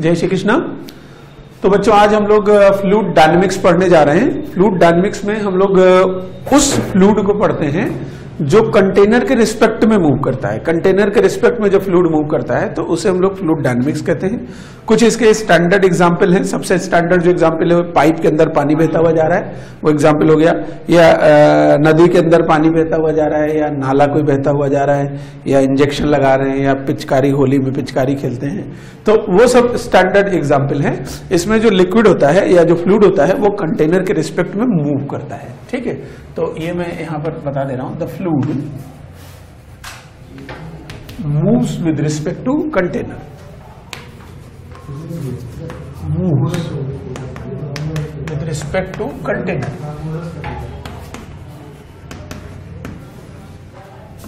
जय श्री कृष्णा। तो बच्चों, आज हम लोग फ्लूड डायनेमिक्स पढ़ने जा रहे हैं। फ्लूड डायनेमिक्स में हम लोग उस फ्लूड को पढ़ते हैं जो कंटेनर के रिस्पेक्ट में मूव करता है कंटेनर के रिस्पेक्ट में जो फ्लूड मूव करता है तो उसे हम लोग फ्लूड डायनेमिक्स कहते हैं। कुछ इसके स्टैंडर्ड एग्ज़ाम्पल हैं सबसे स्टैंडर्ड जो एग्ज़ाम्पल है वो पाइप के अंदर पानी बहता हुआ जा रहा है। वो एग्ज़ाम्पल हो गया या अ, नदी के अंदर पानी बहता हुआ जा रहा है या नाला कोई बहता हुआ जा रहा है या इंजेक्शन लगा रहे हैं या पिचकारी होली में पिचकारी खेलते हैं। तो वो सब स्टैंडर्ड एग्ज़ाम्पल है। इसमें जो लिक्विड होता है या जो फ्लूड होता है वो कंटेनर के रिस्पेक्ट में मूव करता है। ठीक है? तो ये मैं यहाँ पर बता दे रहा हूँ। The fluid moves with respect to container moves with respect to container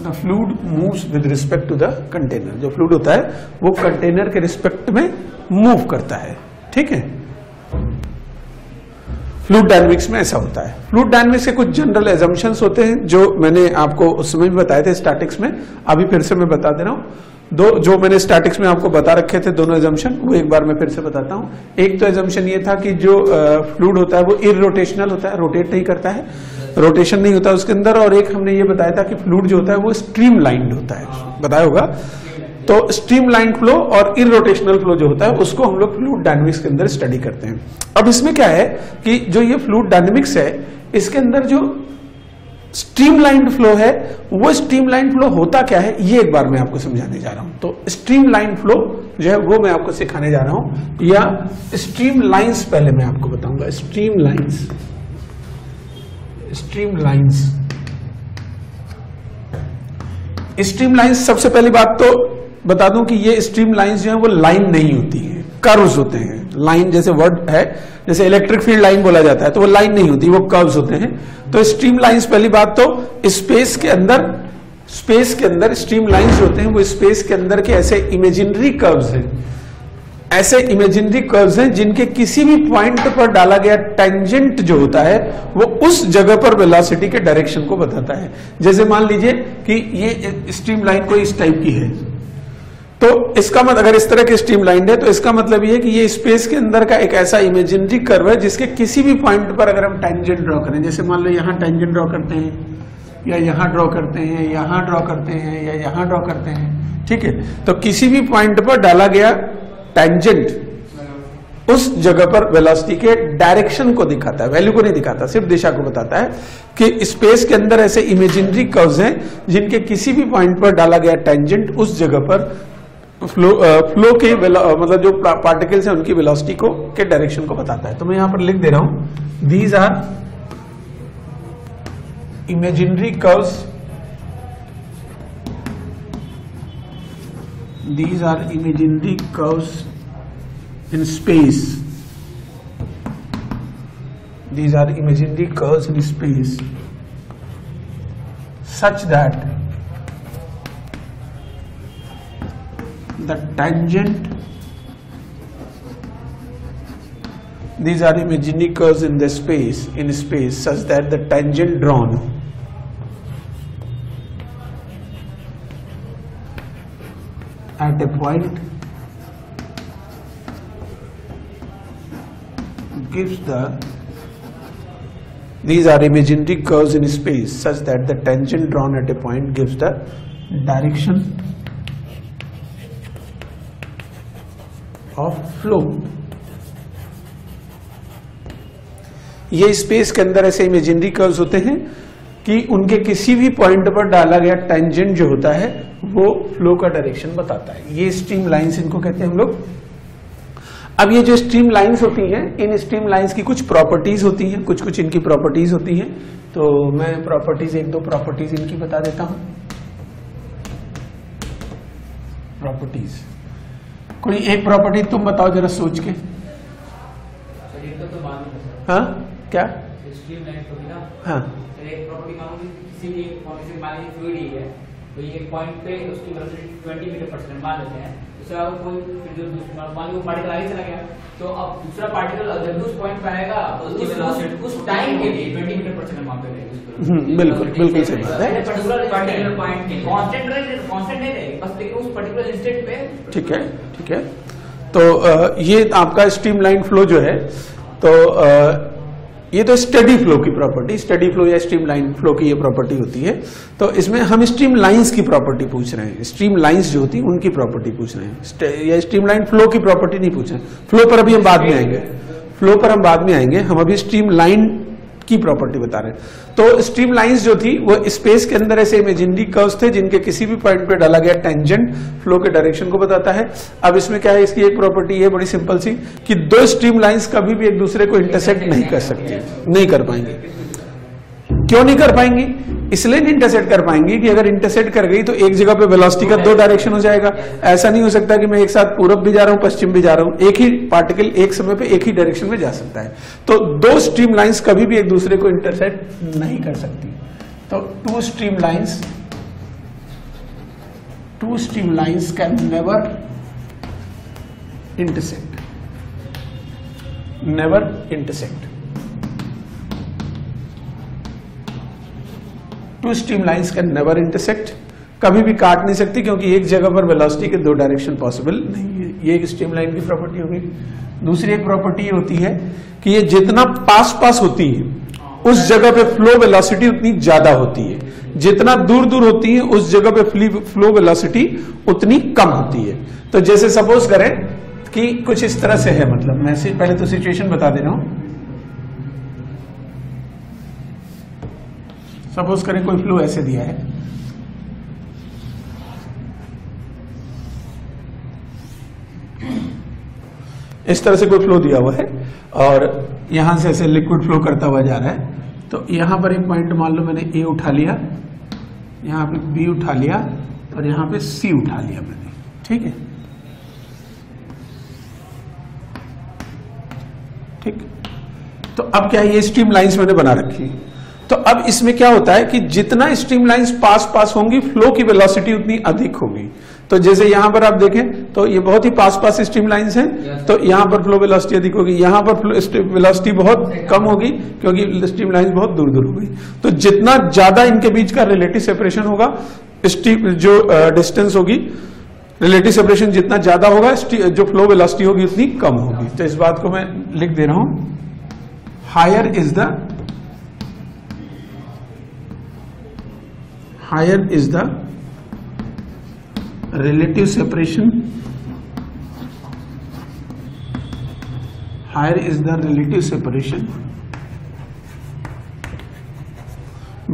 the fluid moves with respect to the container जो फ्लूड होता है, वो कंटेनर के रिस्पेक्ट में मूव करता है। ठीक है? फ्लूड डायनेमिक्स में ऐसा होता है। फ्लूड डायनेमिक्स के कुछ जनरल एजम्पन्स होते हैं, जो मैंने आपको उस समय भी बताए थे स्टैटिक्स में, अभी फिर से मैं बता दे रहा हूँ। दो, जो मैंने स्टैटिक्स में आपको बता रखे थे, दोनों एजम्पन वो एक बार मैं फिर से बताता हूँ। एक तो एजम्पन ये था कि जो फ्लूड होता है, वो इरोटेशनल होता है रोटेट नहीं करता है। रोटेशन नहीं होता उसके अंदर, और एक हमने ये बताया था कि फ्लूड जो होता है, वो स्ट्रीम होता है। बताया होगा? तो स्ट्रीम लाइन फ्लो और इरोटेशनल फ्लो जो होता है, उसको हम लोग फ्लूड डायनेमिक्स के अंदर स्टडी करते हैं। अब इसमें क्या है कि जो ये फ्लूड डायनेमिक्स है, इसके अंदर जो स्ट्रीम फ्लो है, वो स्ट्रीम फ्लो होता क्या है, ये एक बार मैं आपको समझाने जा रहा हूँ। तो स्ट्रीम फ्लो जो है, वो मैं आपको सिखाने जा रहा हूँ। या स्ट्रीम लाइंस पहले मैं आपको बताऊँगा। Stream lines stream lines stream lines सबसे पहली बात तो बता दूँ कि ये स्ट्रीम लाइन जो है, वो लाइन नहीं होती है। कर्व्स होते हैं। लाइन जैसे वर्ड है, जैसे इलेक्ट्रिक फ़ील्ड लाइन बोला जाता है तो वो लाइन नहीं होती, वो कर्व्स होते हैं। तो स्ट्रीम लाइंस पहली बात तो स्पेस के अंदर स्पेस के अंदर स्ट्रीम लाइंस होते हैं, वो स्पेस के अंदर के ऐसे इमेजिनरी कर्व्स हैं। ऐसे इमेजिनरी कर्व्स हैं, जिनके किसी भी पॉइंट पर डाला गया टेंजेंट जो होता है, वो उस जगह पर वेलोसिटी के डायरेक्शन को बताता है। जैसे मान लीजिए कि ये स्ट्रीम लाइन कोई इस टाइप की है। तो इसका मतलब अगर इस तरह की स्ट्रीम लाइन है तो इसका मतलब ये है कि ये स्पेस के अंदर का एक ऐसा इमेजिनरी कर्व है, जिसके किसी भी पॉइंट पर अगर हम टेंजेंट ड्रॉ करें, जैसे मान लो यहाँ टेंजेंट ड्रॉ करते हैं, या यहाँ ड्रॉ करते हैं यहाँ ड्रॉ करते हैं, या यहाँ ड्रॉ करते हैं, ठीक है? तो किसी भी पॉइंट पर डाला गया टेंजेंट उस जगह पर वेलोसिटी के डायरेक्शन को दिखाता है वैल्यू को नहीं दिखाता, सिर्फ़ दिशा को बताता है कि स्पेस के अंदर ऐसे इमेजिनरी कर्व्स हैं, जिनके किसी भी पॉइंट पर डाला गया टेंजेंट उस जगह पर फ्लो फ्लो के मतलब जो पार्टिकल्स है, उनकी वेलोसिटी को, के डायरेक्शन को बताता है। तो मैं यहाँ पर लिख दे रहा हूँ। These are imaginary curves these are imaginary curves in space these are imaginary curves in space such that the tangent. These are imaginary curves in the space in space such that the tangent drawn. At a point gives the these are imaginary curves in space such that the tangent drawn at a point gives the direction of flow. ये space के अंदर ऐसे imaginary curves होते हैं कि उनके किसी भी पॉइंट पर डाला गया टेंजेंट जो होता है, वो फ्लो का डायरेक्शन बताता है। ये स्ट्रीम लाइंस इनको कहते हैं हम लोग। अब ये जो स्ट्रीम लाइंस होती हैं, इन स्ट्रीम लाइंस की कुछ प्रॉपर्टीज़ होती हैं कुछ कुछ इनकी प्रॉपर्टीज़ होती हैं। तो मैं प्रॉपर्टीज़ एक दो प्रॉपर्टीज़ इनकी बता देता हूँ। प्रॉपर्टीज़ कोई एक प्रॉपर्टी तुम बताओ जरा सोच के। हाँ क्या? हाँ। फ्लूइड ही है। तो ये पॉइंट पे उसकी 20 मीटर परसेंट मान लेते हैं। अब कोई फिर जो दूसरा मान लो पार्टिकल आगे चला गया तो अब दूसरा पार्टिकल जब भी उस पॉइंट पे आएगा उसकी उस उस टाइम के लिए 20 मीटर पर सेकंड वहाँ पे रहेगी उसकी हम्म, बिल्कुल बिल्कुल सही बात। है पर्टिकुलर पर्टिकुलर पॉइंट के कांस्टेंट रहे कांस्टेंट नहीं रहेगी बस लेकिन उस पर्टिकुलर इंस्टेंट पे ठीक है ठीक है। तो ये आपका स्ट्रीमलाइन फ्लो जो है तो ये तो स्टडी फ्लो की प्रॉपर्टी स्टडी फ्लो या स्ट्रीम लाइन फ्लो की ये प्रॉपर्टी होती है। तो इसमें हम स्ट्रीम लाइन्स की प्रॉपर्टी पूछ रहे हैं। स्ट्रीम लाइंस जो होती है, उनकी प्रॉपर्टी पूछ रहे हैं। या स्ट्रीम लाइन फ्लो की प्रॉपर्टी नहीं पूछ रहे फ्लो पर अभी हम बाद में आएँगे। फ्लो पर हम बाद में आएँगे। हम अभी स्ट्रीम लाइन की प्रॉपर्टी बता रहे हैं। तो स्ट्रीम लाइन्स जो थी, वो स्पेस के अंदर ऐसे इमेजिनरी कर्व्स थे, जिनके किसी भी पॉइंट पे डाला गया टेंजेंट फ्लो के डायरेक्शन को बताता है। अब इसमें क्या है, इसकी एक प्रॉपर्टी है, बड़ी सिंपल सी, कि दो स्ट्रीम लाइन्स कभी भी एक दूसरे को इंटरसेक्ट नहीं कर सकती, नहीं कर पाएँगे। क्यों नहीं कर पाएँगी? इसलिए नहीं इंटरसेट कर पाएँगी कि अगर इंटरसेट कर गई तो एक जगह पे वेलोसिटी का दो डायरेक्शन हो जाएगा। ऐसा नहीं हो सकता कि मैं एक साथ पूरब भी जा रहा हूँ, पश्चिम भी जा रहा हूँ। एक ही पार्टिकल एक समय पे एक ही डायरेक्शन में जा सकता है। तो दो स्ट्रीम लाइन्स कभी भी एक दूसरे को इंटरसेट नहीं कर सकती। तो two stream lines two stream lines can never intersect never intersect two stream lines can never intersect. कभी भी काट नहीं सकती क्योंकि एक जगह पर वेलोसिटी के दो डायरेक्शन पॉसिबल नहीं है। ये एक स्ट्रीम लाइन की प्रॉपर्टी होगी दूसरी एक प्रॉपर्टी होती है कि ये जितना पास पास होती है, उस जगह पे फ्लो वेलोसिटी उतनी ज़्यादा होती है। जितना दूर दूर होती है, उस जगह पे फ्लो वेलोसिटी उतनी कम होती है। तो जैसे सपोज़ करें कि कुछ इस तरह से है मतलब मैं पहले तो सिचुएशन बता दे रहा हूँ। सपोज़ करें कोई फ्लो ऐसे दिया है। इस तरह से कोई फ्लो दिया हुआ है और यहाँ से ऐसे लिक्विड फ्लो करता हुआ जा रहा है। तो यहाँ पर एक पॉइंट मान लो मैंने ए उठा लिया, यहाँ पे बी उठा लिया और यहाँ पे सी उठा लिया मैंने, ठीक है? ठीक। तो अब क्या है ये स्ट्रीम लाइंस मैंने बना रखी है? तो अब इसमें क्या होता है कि जितना स्ट्रीम लाइंस पास पास होंगी फ्लो की वेलोसिटी उतनी अधिक होगी। तो जैसे यहाँ पर आप देखें तो ये बहुत ही पास पास स्ट्रीम लाइंस हैं। तो यहाँ पर फ्लो वेलोसिटी अधिक होगी यहाँ पर वेलोसिटी बहुत कम होगी क्योंकि स्ट्रीम लाइंस बहुत दूर दूर होगी। तो जितना ज़्यादा इनके बीच का रिलेटिव सेपरेशन होगा जो डिस्टेंस होगी रिलेटिव सेपरेशन जितना ज़्यादा होगा जो फ्लो वेलोसिटी होगी उतनी कम होगी। तो इस बात को मैं लिख दे रहा हूँ। Higher is the higher is the relative separation. Higher is the relative separation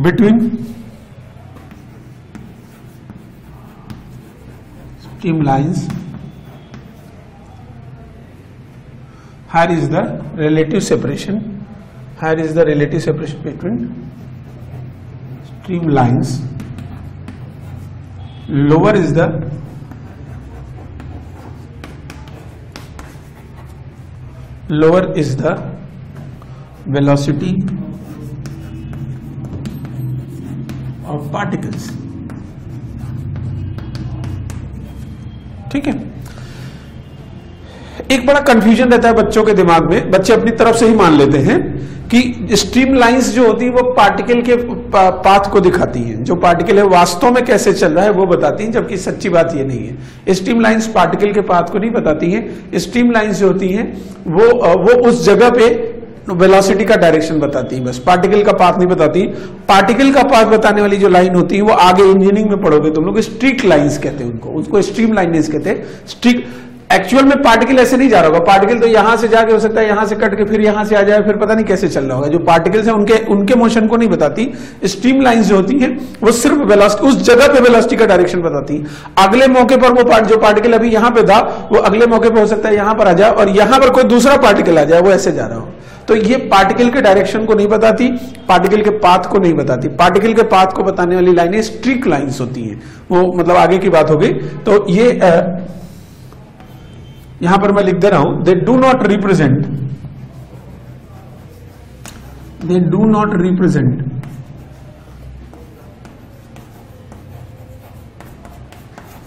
between stream lines. Higher is the relative separation. Higher is the relative separation between stream lines lower is the lower is the velocity of particles. ठीक है? एक बड़ा confusion रहता है बच्चों के दिमाग में। बच्चे अपनी तरफ़ से ही मान लेते हैं। कि स्ट्रीम लाइंस जो होती है, वो पार्टिकल के पाथ को दिखाती हैं। जो पार्टिकल है, वास्तव में कैसे चल रहा है, वो बताती हैं, जबकि सच्ची बात ये नहीं है। स्ट्रीम लाइंस पार्टिकल के पाथ को नहीं बताती हैं। स्ट्रीम लाइंस जो होती हैं, वो वो उस जगह पे वेलोसिटी का डायरेक्शन बताती है। बस पार्टिकल का पाथ नहीं बताती। पार्टिकल का पाथ बताने वाली जो लाइन होती है, वो आगे इंजीनियरिंग में पढ़ोगे तुम लोग स्ट्रिक्ट लाइंस कहते हैं उनको। उसको स्ट्रीम लाइन्स कहते हैं। स्ट्रिक्ट एक्चुअल में पार्टिकल ऐसे नहीं जा रहा होगा। पार्टिकल तो यहाँ से जाके हो सकता है यहाँ से कट के फिर यहाँ से आ जाए फिर पता नहीं कैसे चल रहा होगा। जो पार्टिकल्स हैं उनके उनके मोशन को नहीं बताती स्ट्रीम लाइन जो होती हैं वो सिर्फ़ वेलोसिटी उस जगह पे वेलोसिटी का डायरेक्शन बताती हैं। अगले मौके पर वो पार्ट जो पार्टिकल अभी यहाँ पे था वो अगले मौके पर हो सकता है यहाँ पर आ जाए और यहाँ पर कोई दूसरा पार्टिकल आ जाए वो ऐसे जा रहा हो। तो ये पार्टिकल के डायरेक्शन को नहीं बताती पार्टिकल के पाथ को नहीं बताती। पार्टिकल के पाथ को बताने वाली लाइनें स्ट्रिक लाइंस होती हैं। वो मतलब आगे की बात हो गई। तो ये अ, यहाँ पर मैं लिख दे रहा हूँ they do not represent they do not represent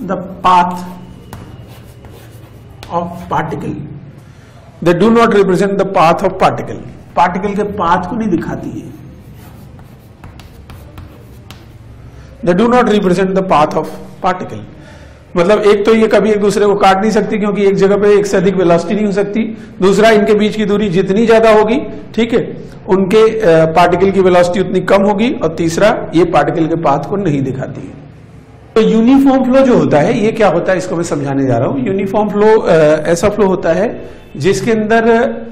the path of particle they do not represent the path of particle particle के पाथ को नहीं दिखाती है। They do not represent the path of particle मतलब एक तो ये कभी एक दूसरे को काट नहीं सकती, क्योंकि एक जगह पे एक से अधिक वेलोसिटी नहीं हो सकती। दूसरा, इनके बीच की दूरी जितनी ज़्यादा होगी, ठीक है, उनके पार्टिकल की वेलोसिटी उतनी कम होगी, और तीसरा, ये पार्टिकल के पाथ को नहीं दिखाती है। तो यूनिफॉर्म फ्लो जो होता है, ये क्या होता है, इसको मैं समझाने जा रहा हूँ। यूनिफॉर्म फ्लो ऐसा फ्लो होता है, जिसके अंदर,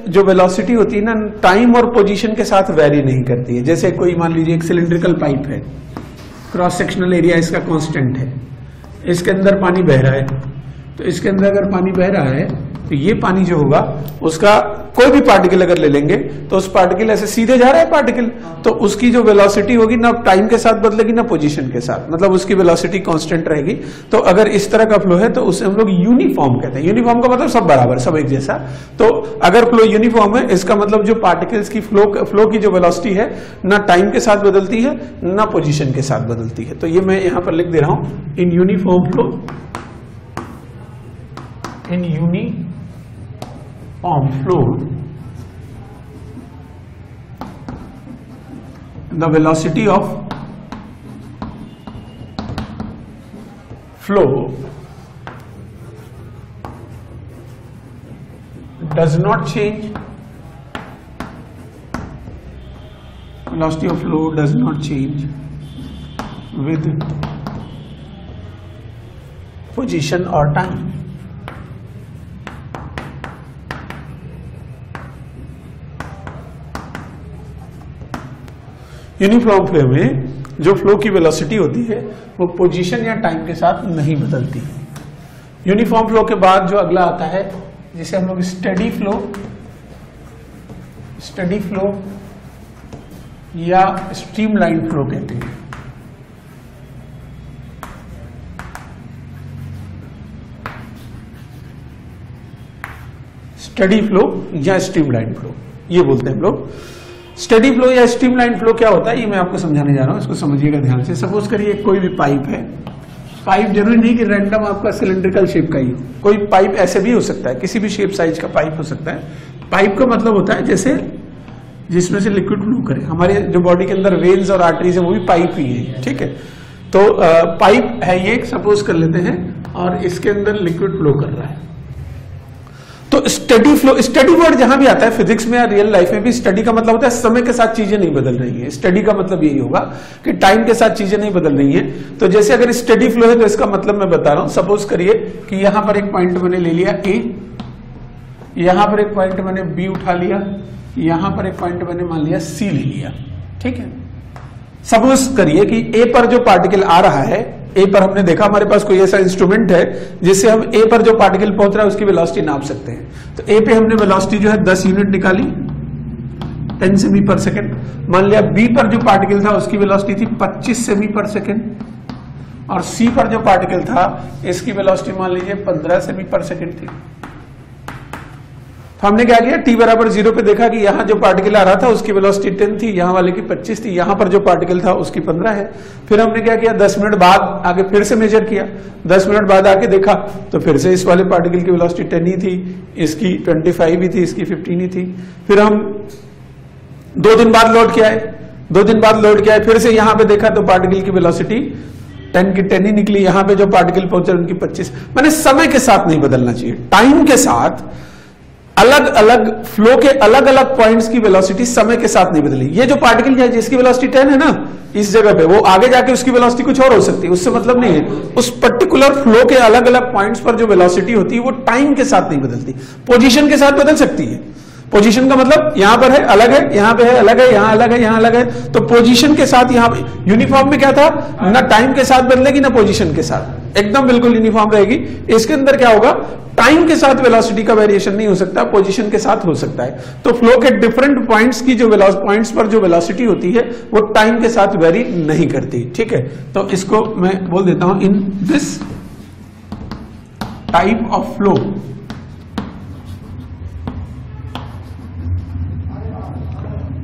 जो वेलोसिटी होती है ना टाइम और पोजीशन के साथ वेरी नहीं करती है। जैसे कोई मान लीजिए एक सिलेंड्रिकल पाइप है क्रॉस सेक्शनल एरिया इसका कांस्टेंट है। इसके अंदर पानी बह रहा है। तो इसके अंदर अगर पानी बह रहा है तो ये पानी जो होगा, उसका कोई भी पार्टिकल अगर ले लेंगे तो उस पार्टिकल ऐसे सीधे जा रहा है पार्टिकल तो उसकी जो वेलोसिटी होगी ना टाइम के साथ बदलेगी ना पोजीशन के साथ? मतलब उसकी वेलोसिटी कांस्टेंट रहेगी। तो अगर इस तरह का फ्लो है तो उसे हम लोग यूनिफॉर्म कहते हैं। यूनिफॉर्म का मतलब सब बराबर, सब एक जैसा। तो अगर फ्लो यूनिफॉर्म है, इसका मतलब जो पार्टिकल्स की फ्लो फ्लो की जो वेलोसिटी है, ना टाइम के साथ बदलती है, ना पोजिशन के साथ बदलती है। तो ये मैं यहाँ पर लिख दे रहा हूँ। इन यूनिफॉर्म फ्लो इन यूनी on flow the velocity of flow does not change. Velocity of flow does not change with position or time uniform flow में जो फ्लो की वेलोसिटी होती है, वो पोजीशन या टाइम के साथ नहीं बदलती। यूनिफॉर्म फ्लो के बाद जो अगला आता है, जिसे हम लोग स्टडी फ्लो स्टडी फ्लो या स्ट्रीमलाइन फ्लो कहते हैं। स्टडी फ्लो या स्ट्रीमलाइन फ्लो, ये बोलते हैं हम लोग। स्टडी फ्लो या स्ट्रीमलाइन फ्लो क्या होता है? ये मैं आपको समझाने जा रहा हूँ, इसको समझिएगा ध्यान से। सपोज़ करिए कोई भी पाइप है। पाइप ज़रूरी नहीं कि रैंडम आपका सिलेंड्रिकल शेप का ही हो। कोई पाइप ऐसे भी हो सकता है, किसी भी शेप साइज़ का पाइप हो सकता है। पाइप का मतलब होता है जैसे, जिसमें से लिक्विड फ्लो करे। हमारे जो बॉडी के अंदर वेन्स और आर्टरीज है, वो भी पाइप ही है, ठीक है? तो पाइप है ये सपोज़ कर लेते हैं, और इसके अंदर लिक्विड फ्लो कर रहा है। तो स्टडी फ्लो स्टडी वर्ड जहाँ भी आता है फिजिक्स में या रियल लाइफ में भी स्टडी का मतलब होता है समय के साथ चीज़ें नहीं बदल रही है। स्टडी का मतलब यही होगा कि टाइम के साथ चीज़ें नहीं बदल रही है। तो जैसे अगर स्टडी फ्लो है तो इसका मतलब मैं बता रहा हूँ सपोज़ करिए कि यहाँ पर एक पॉइंट मैंने ले लिया ए यहाँ पर एक पॉइंट मैंने बी उठा लिया, यहाँ पर एक पॉइंट मैंने मान लिया सी ले लिया, ठीक है? सपोज़ करिए कि ए पर जो पार्टिकल आ रहा है ए पर हमने देखा, हमारे पास कोई ऐसा इंस्ट्रूमेंट है जिससे हम ए पर जो पार्टिकल पहुँच रहा है, उसकी वेलोसिटी नाप सकते हैं। तो ए पे हमने वेलोसिटी जो है 10 यूनिट निकाली 10 सेमी पर सेकेंड मान लिया बी पर जो पार्टिकल था, उसकी वेलोसिटी थी 25 सेमी पर सेकेंड और सी पर जो पार्टिकल था, इसकी वेलॉसिटी मान लीजिए 15 सेमी पर सेकेंड थी। हमने क्या किया? टी बराबर ज़ीरो पे देखा कि यहाँ जो पार्टिकल आ रहा था, उसकी वेलोसिटी टेन थी, यहाँ वाले की पच्चीस थी, यहाँ पर जो पार्टिकल था, उसकी पंद्रह है। फिर हमने क्या किया? दस मिनट बाद आगे फिर से मेजर किया। दस मिनट बाद आके देखा तो फिर से इस वाले पार्टिकल की वेलोसिटी टेन ही थी, इसकी ट्वेंटी फाइव ही थी, इसकी फिफ्टीन ही थी। फिर हम दो दिन बाद लौट के आए दो दिन बाद लौट के आए फिर से यहाँ पे देखा तो पार्टिकल की वेलोसिटी टेन की टेन ही निकली। यहाँ पे जो पार्टिकल पहुँचे, उनकी पच्चीस। मैंने समय के साथ नहीं बदलना चाहिए। टाइम के साथ अलग अलग फ्लो के अलग अलग पॉइंट्स की वेलोसिटी समय के साथ नहीं बदली। ये जो पार्टिकल है, जिसकी वेलोसिटी टेन है ना, इस जगह पे, वो आगे जाके उसकी वेलोसिटी कुछ और हो सकती है, उससे मतलब नहीं है। उस पर्टिकुलर फ्लो के अलग अलग पॉइंट्स पर जो वेलोसिटी होती है, वो टाइम के साथ नहीं बदलती। पोजीशन के साथ बदल सकती है। पोजीशन का मतलब यहाँ पर है, अलग है, यहाँ पे है, अलग है, यहाँ अलग है, यहाँ अलग है। तो पोजीशन के साथ यहाँ यूनिफॉर्म में क्या था? ना टाइम के साथ बदलेगी, ना पोजीशन के साथ। एकदम बिल्कुल यूनिफॉर्म रहेगी। इसके अंदर क्या होगा? टाइम के साथ वेलोसिटी का वेरिएशन नहीं हो सकता पोजीशन के साथ हो सकता है। तो फ्लो के डिफरेंट पॉइंट्स की जो पॉइंट्स पर जो वेलोसिटी होती है, वो टाइम के साथ वेरी नहीं करती। ठीक है? तो इसको मैं बोल देता हूँ in this type of flow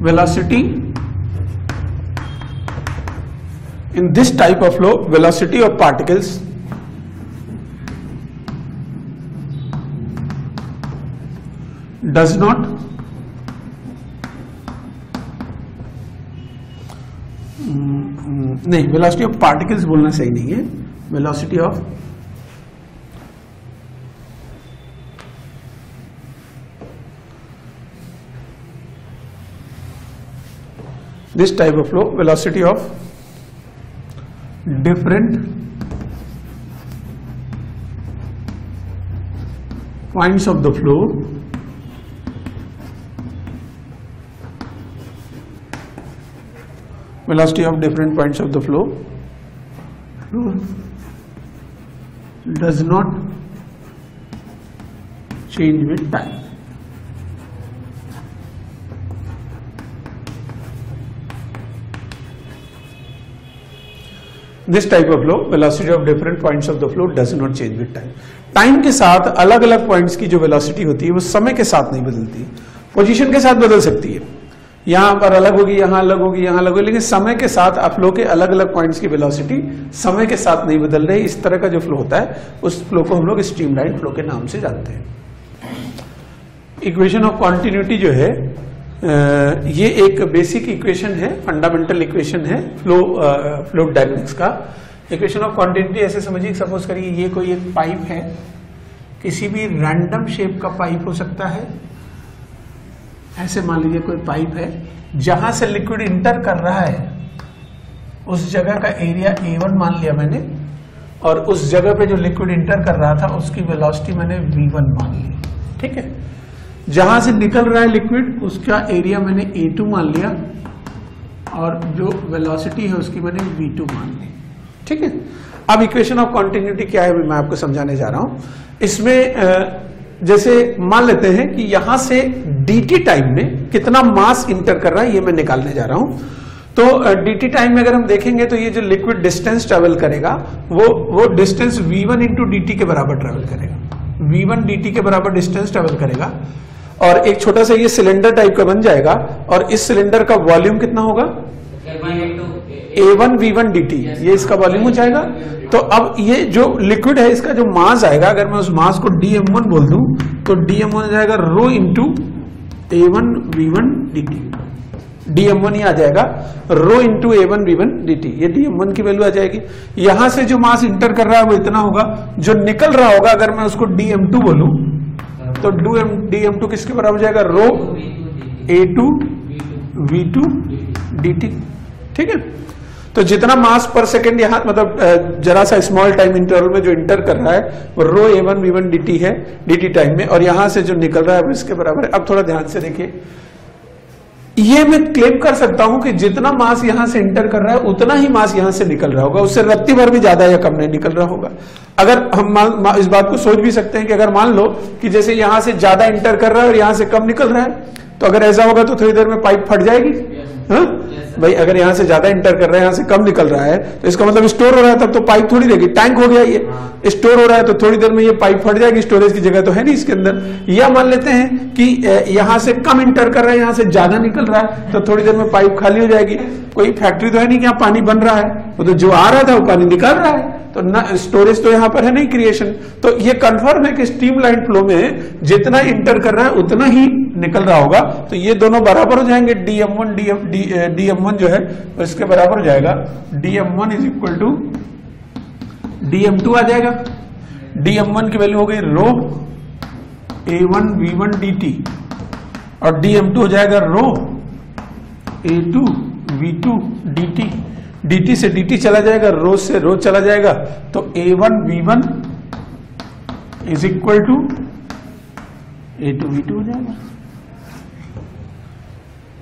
velocity, in this type of flow, velocity of particles does not नहीं वेलोसिटी ऑफ़ पार्टिकल्स बोलना सही नहीं है। Velocity of this type of flow velocity of different points of the flow velocity of different points of the flow. Flow does not change with time. This type of flow velocity of different points of the flow does not change with time time के साथ अलग अलग points की जो velocity होती है, वो समय के साथ नहीं बदलती. पोजीशन के साथ बदल सकती है. यहाँ पर अलग होगी, यहाँ अलग होगी, यहाँ अलग होगी, लेकिन समय के साथ आप फ्लो के अलग अलग पॉइंट्स की वेलोसिटी समय के साथ नहीं बदल रही, इस तरह का जो फ्लो होता है, उस फ्लो को हम लोग स्ट्रीमलाइन फ्लो के नाम से जानते हैं। इक्वेशन ऑफ़ कॉन्टिन्यूटी जो है ये एक बेसिक इक्वेशन है फंडामेंटल इक्वेशन है फ्लो फ्लो डायनेमिक्स का। इक्वेशन ऑफ़ कॉन्टिन्यूटी ऐसे समझिए सपोज़ करिए, ये कोई एक पाइप है, किसी भी रैंडम शेप का पाइप हो सकता है ऐसे मान लीजिए कोई पाइप है, जहाँ से लिक्विड इंटर कर रहा है, उस जगह का एरिया ए वन मान लिया मैंने, और उस जगह पे जो लिक्विड इंटर कर रहा था, उसकी वेलोसिटी मैंने वी वन मान ली। ठीक है? जहाँ से निकल रहा है लिक्विड उसका एरिया मैंने ए टू मान लिया, और जो वेलोसिटी है, उसकी मैंने वी टू मान ली। ठीक है? अब इक्वेशन ऑफ़ कॉन्टिन्यूटी क्या है, मैं आपको समझाने जा रहा हूँ। इसमें जैसे मान लेते हैं कि यहाँ से dt टाइम में कितना मास इंटर कर रहा है ये मैं निकालने जा रहा हूँ। तो dt टाइम में अगर हम देखेंगे तो ये जो लिक्विड डिस्टेंस ट्रेवल करेगा वो वो डिस्टेंस v1 वन इंटू के बराबर ट्रेवल करेगा। V1 वन डीटी के बराबर डिस्टेंस ट्रेवल करेगा। और एक छोटा सा ये सिलेंडर टाइप का बन जाएगा और इस सिलेंडर का वॉल्यूम कितना होगा? A one V one D T ये इसका वॉल्यूम हो जाएगा। तो अब ये जो लिक्विड है, इसका जो मास आएगा, अगर मैं उस मास को डी एम वन बोल दू तो डी एम वन जाएगा rho into A one V one D T D M one ही आ जाएगा rho into A one V one D T ये डी एम वन की वैल्यू आ जाएगी। यहाँ से जो मास इंटर कर रहा है, वो इतना होगा, जो निकल रहा होगा, अगर मैं उसको डी एम टू बोलू तो डू एम डी एम टू किसके बराबर हो जाएगा? Rho A two V two D T ठीक है? तो जितना मास पर सेकेंड यहाँ मतलब जरा सा स्मॉल टाइम इंटरवल में जो इंटर कर रहा है वो rho A one V one D T है डी टी टाइम में और यहाँ से जो निकल रहा है वो इसके बराबर है। अब थोड़ा ध्यान से देखिए। ये मैं क्लेम कर सकता हूँ कि जितना मास यहाँ से इंटर कर रहा है उतना ही मास यहाँ से निकल रहा होगा। उससे रत्ती भर भी ज़्यादा या कम नहीं निकल रहा होगा। अगर हम मा, इस बात को सोच भी सकते हैं कि अगर मान लो कि जैसे यहाँ से ज़्यादा इंटर कर रहा है और यहाँ से कम निकल रहा है तो अगर ऐसा होगा तो थोड़ी देर में पाइप फट जाएगी। हाँ? भाई अगर यहाँ से ज़्यादा इंटर कर रहा है यहाँ से कम निकल रहा है तो इसका मतलब स्टोर हो रहा है तब तो पाइप थोड़ी रहेगी। टैंक हो गया ये। स्टोर हाँ। हो रहा है तो थोड़ी देर में ये पाइप फट जाएगी स्टोरेज की जगह तो है नहीं इसके अंदर। या मान लेते हैं कि यहाँ से कम इंटर कर रहा है यहाँ से ज़्यादा निकल रहा है तो थोड़ी देर में पाइप खाली हो जाएगी। कोई फैक्ट्री तो है नहीं कि पानी बन रहा है। वो तो जो आ रहा था वो पानी निकाल रहा है। तो स्टोरेज तो यहाँ पर है नहीं क्रिएशन तो ये कंफर्म है कि स्टीम लाइन फ्लो में जितना इंटर कर रहा है, उतना ही निकल रहा होगा. तो ये दोनों बराबर हो जाएँगे. DM one DM DM one जो है तो इसके बराबर हो जाएगा. DM one is equal to DM two आ जाएगा. डीएम वन की वैल्यू हो गई rho A one V one D T और डीएम टू हो जाएगा rho A two V two D T dt से dt चला जाएगा रो से रो चला जाएगा तो A one B one is equal to A two B two हो जाएगा।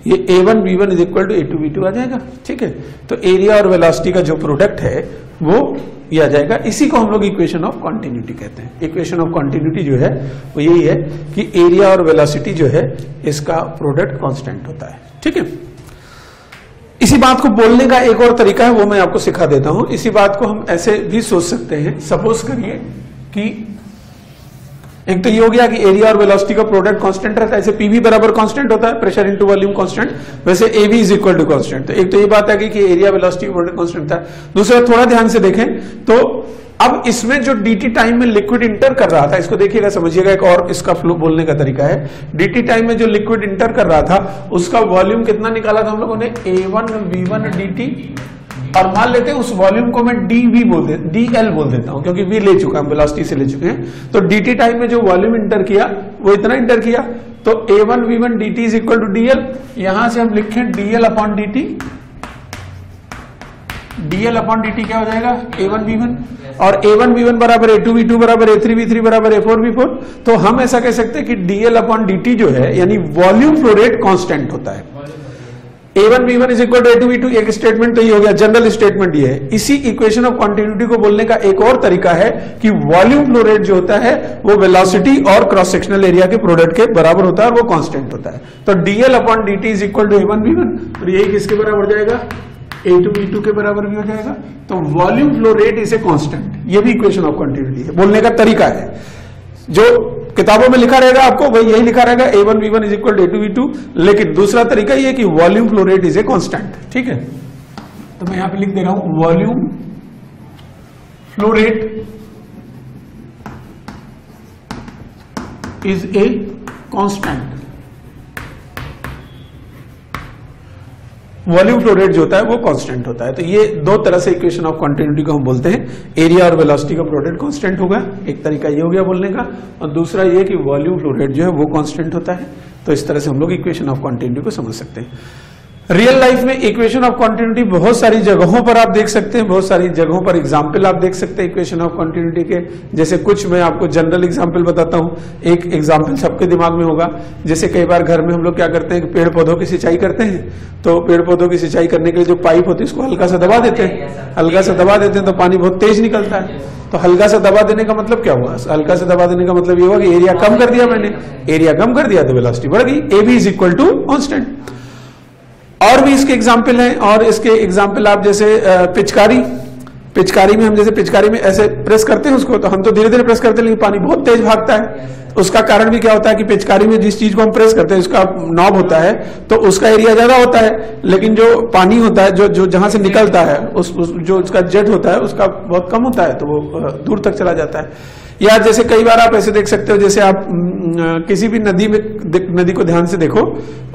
ये A one B one is equal to A two B two आ जाएगा, ठीक है? तो एरिया और वेलोसिटी का जो प्रोडक्ट है, वो ये आ जाएगा। इसी को हम लोग इक्वेशन ऑफ़ कॉन्टिन्यूटी कहते हैं। इक्वेशन ऑफ़ कॉन्टिन्यूटी जो है, वो यही है कि एरिया और वेलोसिटी जो है, इसका प्रोडक्ट कांस्टेंट होता है, ठीक है? इसी बात को बोलने का एक और तरीका है, वो मैं आपको सिखा देता हूँ। इसी बात को हम ऐसे भी सोच सकते हैं। सपोज़ करिए कि एक तो ये हो गया कि एरिया और वेलोसिटी का प्रोडक्ट कांस्टेंट रहता है। ऐसे पीवी बराबर कांस्टेंट होता है प्रेशर इनटू वॉल्यूम कांस्टेंट वैसे AV is equal to constant तो एक तो ये बात है कि एरिया वेलोसिटी प्रोडक्ट कांस्टेंट था। दूसरा, थोड़ा ध्यान से देखें तो अब इसमें जो dt टाइम में लिक्विड इंटर कर रहा था, इसको देखिएगा समझिएगा, एक और इसका फ्लो बोलने का तरीका है। Dt टाइम में जो लिक्विड इंटर कर रहा था, उसका वॉल्यूम कितना निकाला था हम लोगों ने? A one V one D T और मान लेते हैं, उस वॉल्यूम को मैं डी वी बोल दे डी एल बोल देता हूँ, क्योंकि वी ले चुका हूँ वेलोसिटी से ले चुके हैं। तो डी टी टाइम में जो वॉल्यूम इंटर किया, वो इतना इंटर किया। तो A one V one D T is equal to D L यहाँ से हम लिखे DL upon D T DL upon D क्या हो जाएगा? ए वन बी वन और ए वन बी वन बराबर ए टू बी टू बराबर ए थ्री वी थ्री बराबर ए फोर बी फोर तो हम ऐसा कह सकते हैं कि डीएल अपॉन डी जो है यानी वॉल्यूम फ्लो रेट कॉन्स्टेंट होता है। A one B one is equal to A two B two एक स्टेटमेंट तो ये हो गया जनरल स्टेटमेंट ये है। इसी इक्वेशन ऑफ़ कॉन्टिन्यूटी को बोलने का एक और तरीका है कि वॉल्यूम फ्लो रेट जो होता है वो वेलोसिटी और क्रॉस सेक्शनल एरिया के प्रोडक्ट के बराबर होता है और वो कांस्टेंट होता है। तो DL upon D T is equal to A one V one और यही किसके बराबर हो जाएगा? ए टू बी टू के बराबर भी हो जाएगा। तो volume flow rate is a constant ये भी इक्वेशन ऑफ़ कंटिन्यूटी है। बोलने का तरीका है। जो किताबों में लिखा रहेगा आपको, वही यही लिखा रहेगा A one V one is equal A two V two लेकिन दूसरा तरीका ये कि volume flow rate is a constant ठीक है? तो मैं यहाँ पे लिख दे रहा हूँ volume flow rate is a constant volume flow rate जो होता है वो कांस्टेंट होता है। तो ये दो तरह से इक्वेशन ऑफ़ कॉन्टिन्यूटी को हम बोलते हैं। एरिया और वेलोसिटी का प्रोडक्ट कांस्टेंट होगा। एक तरीका ये हो गया बोलने का। और दूसरा ये कि वॉल्यूम फ्लो रेट जो है वो कांस्टेंट होता है। तो इस तरह से हम लोग इक्वेशन ऑफ़ कंटिन्यूटी को समझ सकते हैं। रियल लाइफ में इक्वेशन ऑफ़ कंटिन्यूटी बहुत सारी जगहों पर आप देख सकते हैं, बहुत सारी जगहों पर एग्ज़ाम्पल आप देख सकते हैं इक्वेशन ऑफ़ कंटिन्यूटी के। जैसे कुछ मैं आपको जनरल एग्ज़ाम्पल बताता हूँ, एक एग्ज़ाम्पल सबके दिमाग में होगा। जैसे कई बार घर में हम लोग क्या करते हैं, पेड़ पौधों की सिंचाई करते हैं तो पेड़ पौधों की सिंचाई करने के लिए जो पाइप होती है, उसको हल्का सा दबा देते हैं। हल्का सा दबा देते हैं तो पानी बहुत तेज निकलता है। तो हल्का सा दबा देने का मतलब क्या हुआ? हल्का सा दबा देने का मतलब ये हुआ कि एरिया कम कर दिया मैंने। एरिया कम कर दिया तो वेलोसिटी बढ़ गई। A B is equal to constant और भी इसके एग्ज़ाम्पल हैं और इसके एग्ज़ाम्पल आप जैसे पिचकारी। पिचकारी में हम जैसे पिचकारी में ऐसे प्रेस करते हैं उसको तो हम तो धीरे धीरे प्रेस करते हैं लेकिन पानी बहुत तेज भागता है। उसका कारण भी क्या होता है कि पिचकारी में जिस चीज़ को हम प्रेस करते हैं उसका नॉब होता है तो उसका एरिया ज़्यादा होता है। लेकिन जो पानी होता है जो जो जहाँ से निकलता है उस, उस जो उसका जेट होता है उसका बहुत कम होता है तो वो दूर तक चला जाता है। या जैसे कई बार आप ऐसे देख सकते हो जैसे आप किसी भी नदी में नदी को ध्यान से देखो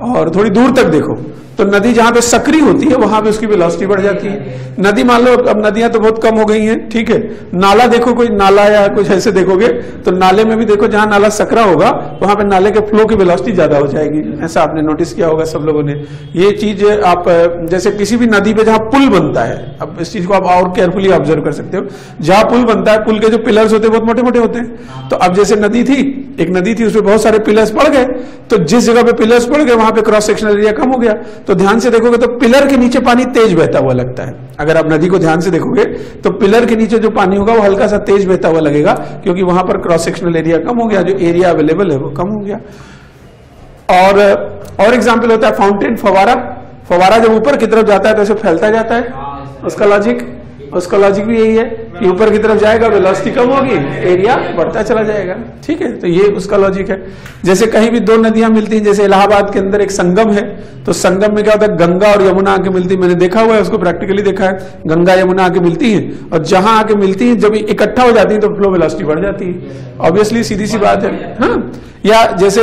और थोड़ी दूर तक देखो। तो नदी जहाँ पे सक्रिय होती है, वहाँ पे उसकी वेलोसिटी बढ़ जाती है। नदी मान लो, अब नदियाँ तो बहुत कम हो गई हैं, ठीक है। नाला देखो, कोई नाला या कुछ ऐसे देखोगे तो नाले में भी देखो, जहाँ नाला सकरा होगा, वहाँ पे नाले के फ्लो की वेलोसिटी ज़्यादा हो जाएगी। ऐसा आपने नोटिस किया होगा सब लोगों ने। ये चीज़ आप, जैसे किसी भी नदी पे जहाँ पुल बनता है, अब इस चीज़ को आप और केयरफुली ऑब्ज़र्व कर सकते हो। जहाँ पुल बनता है, पुल के जो पिलर्स होते हैं, बहुत मोटे मोटे होते हैं। तो अब जैसे नदी थी एक नदी थी, उसमें बहुत सारे पिलर्स पड़ गए। तो जिस जगह पे पिलर्स पड़ गए, वहाँ पे क्रॉस सेक्शनल एरिया कम हो गया। तो ध्यान से देखोगे तो पिलर के नीचे पानी तेज बहता हुआ लगता है। अगर आप नदी को ध्यान से देखोगे तो पिलर के नीचे जो पानी होगा, वो हल्का सा तेज बहता हुआ लगेगा, क्योंकि वहाँ पर क्रॉस सेक्शनल एरिया कम हो गया, जो एरिया अवेलेबल है वो कम हो गया। और और एग्ज़ाम्पल होता है फाउंटेन फवारा। फवारा जब ऊपर की तरफ़ जाता है तो ऐसे फैलता जाता है। उसका लॉजिक? उसका लॉजिक भी यही है। कि ऊपर की तरफ़ जाएगा वेलोसिटी कम होगी एरिया बढ़ता चला जाएगा। ठीक है तो ये उसका लॉजिक है। जैसे कहीं भी दो नदियाँ मिलती हैं, जैसे इलाहाबाद के अंदर एक संगम है तो संगम में क्या होता है, गंगा और यमुना आके मिलती मैंने देखा हुआ है, उसको प्रैक्टिकली देखा है। गंगा, यमुना आके मिलती है और जहाँ आके मिलती है, जब इकट्ठा हो जाती है तो फ्लो वेलोसिटी बढ़ जाती है। ऑब्वियसली सीधी सी बात है हाँ? या जैसे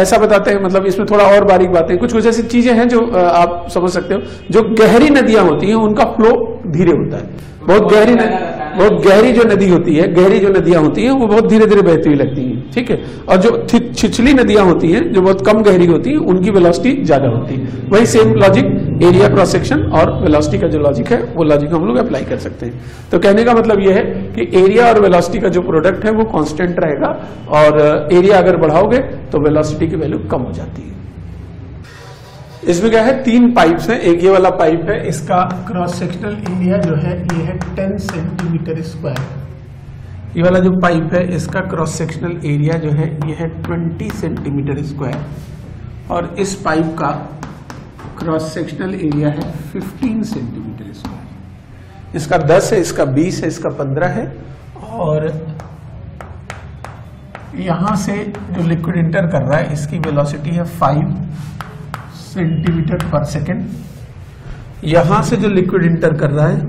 ऐसा बताते हैं मतलब इसमें थोड़ा और बारीक बातें। कुछ कुछ ऐसी चीज़ें हैं जो आप समझ सकते हो, जो गहरी नदियाँ होती हैं, उनका फ्लो धीरे होता है। बहुत गहरी बहुत गहरी जो नदी होती है, गहरी जो नदियाँ होती हैं, वो बहुत धीरे धीरे बहती हुई लगती हैं, ठीक है? और जो छिछली नदियाँ होती हैं, जो बहुत कम गहरी होती हैं, उनकी वेलोसिटी ज़्यादा होती है। वही same logic area cross section और वेलोसिटी का जो लॉजिक है, वो लॉजिक हम लोग अप्लाई कर सकते हैं। तो कहने का मतलब यह है कि एरिया और वेलोसिटी का जो प्रोडक्ट है, वो कांस्टेंट रहेगा और एरिया अगर बढ़ाओगे तो वेलोसिटी की वैल्यू कम हो जाती है। इसमें क्या है? तीन पाइप्स हैं एक ये वाला पाइप है। इसका क्रॉस सेक्शनल एरिया जो है ये है टेन सेंटीमीटर स्क्वायर ये वाला जो पाइप है इसका क्रॉस सेक्शनल एरिया जो है ये है ट्वेंटी सेंटीमीटर स्क्वायर और इस पाइप का क्रॉस सेक्शनल एरिया है फिफ्टीन सेंटीमीटर स्क्वायर इसका दस है इसका बीस है इसका पंद्रह है। और यहाँ से जो लिक्विड इंटर कर रहा है इसकी वेलोसिटी है फाइव सेंटीमीटर पर सेकेंड। यहाँ से जो लिक्विड इंटर कर रहा है,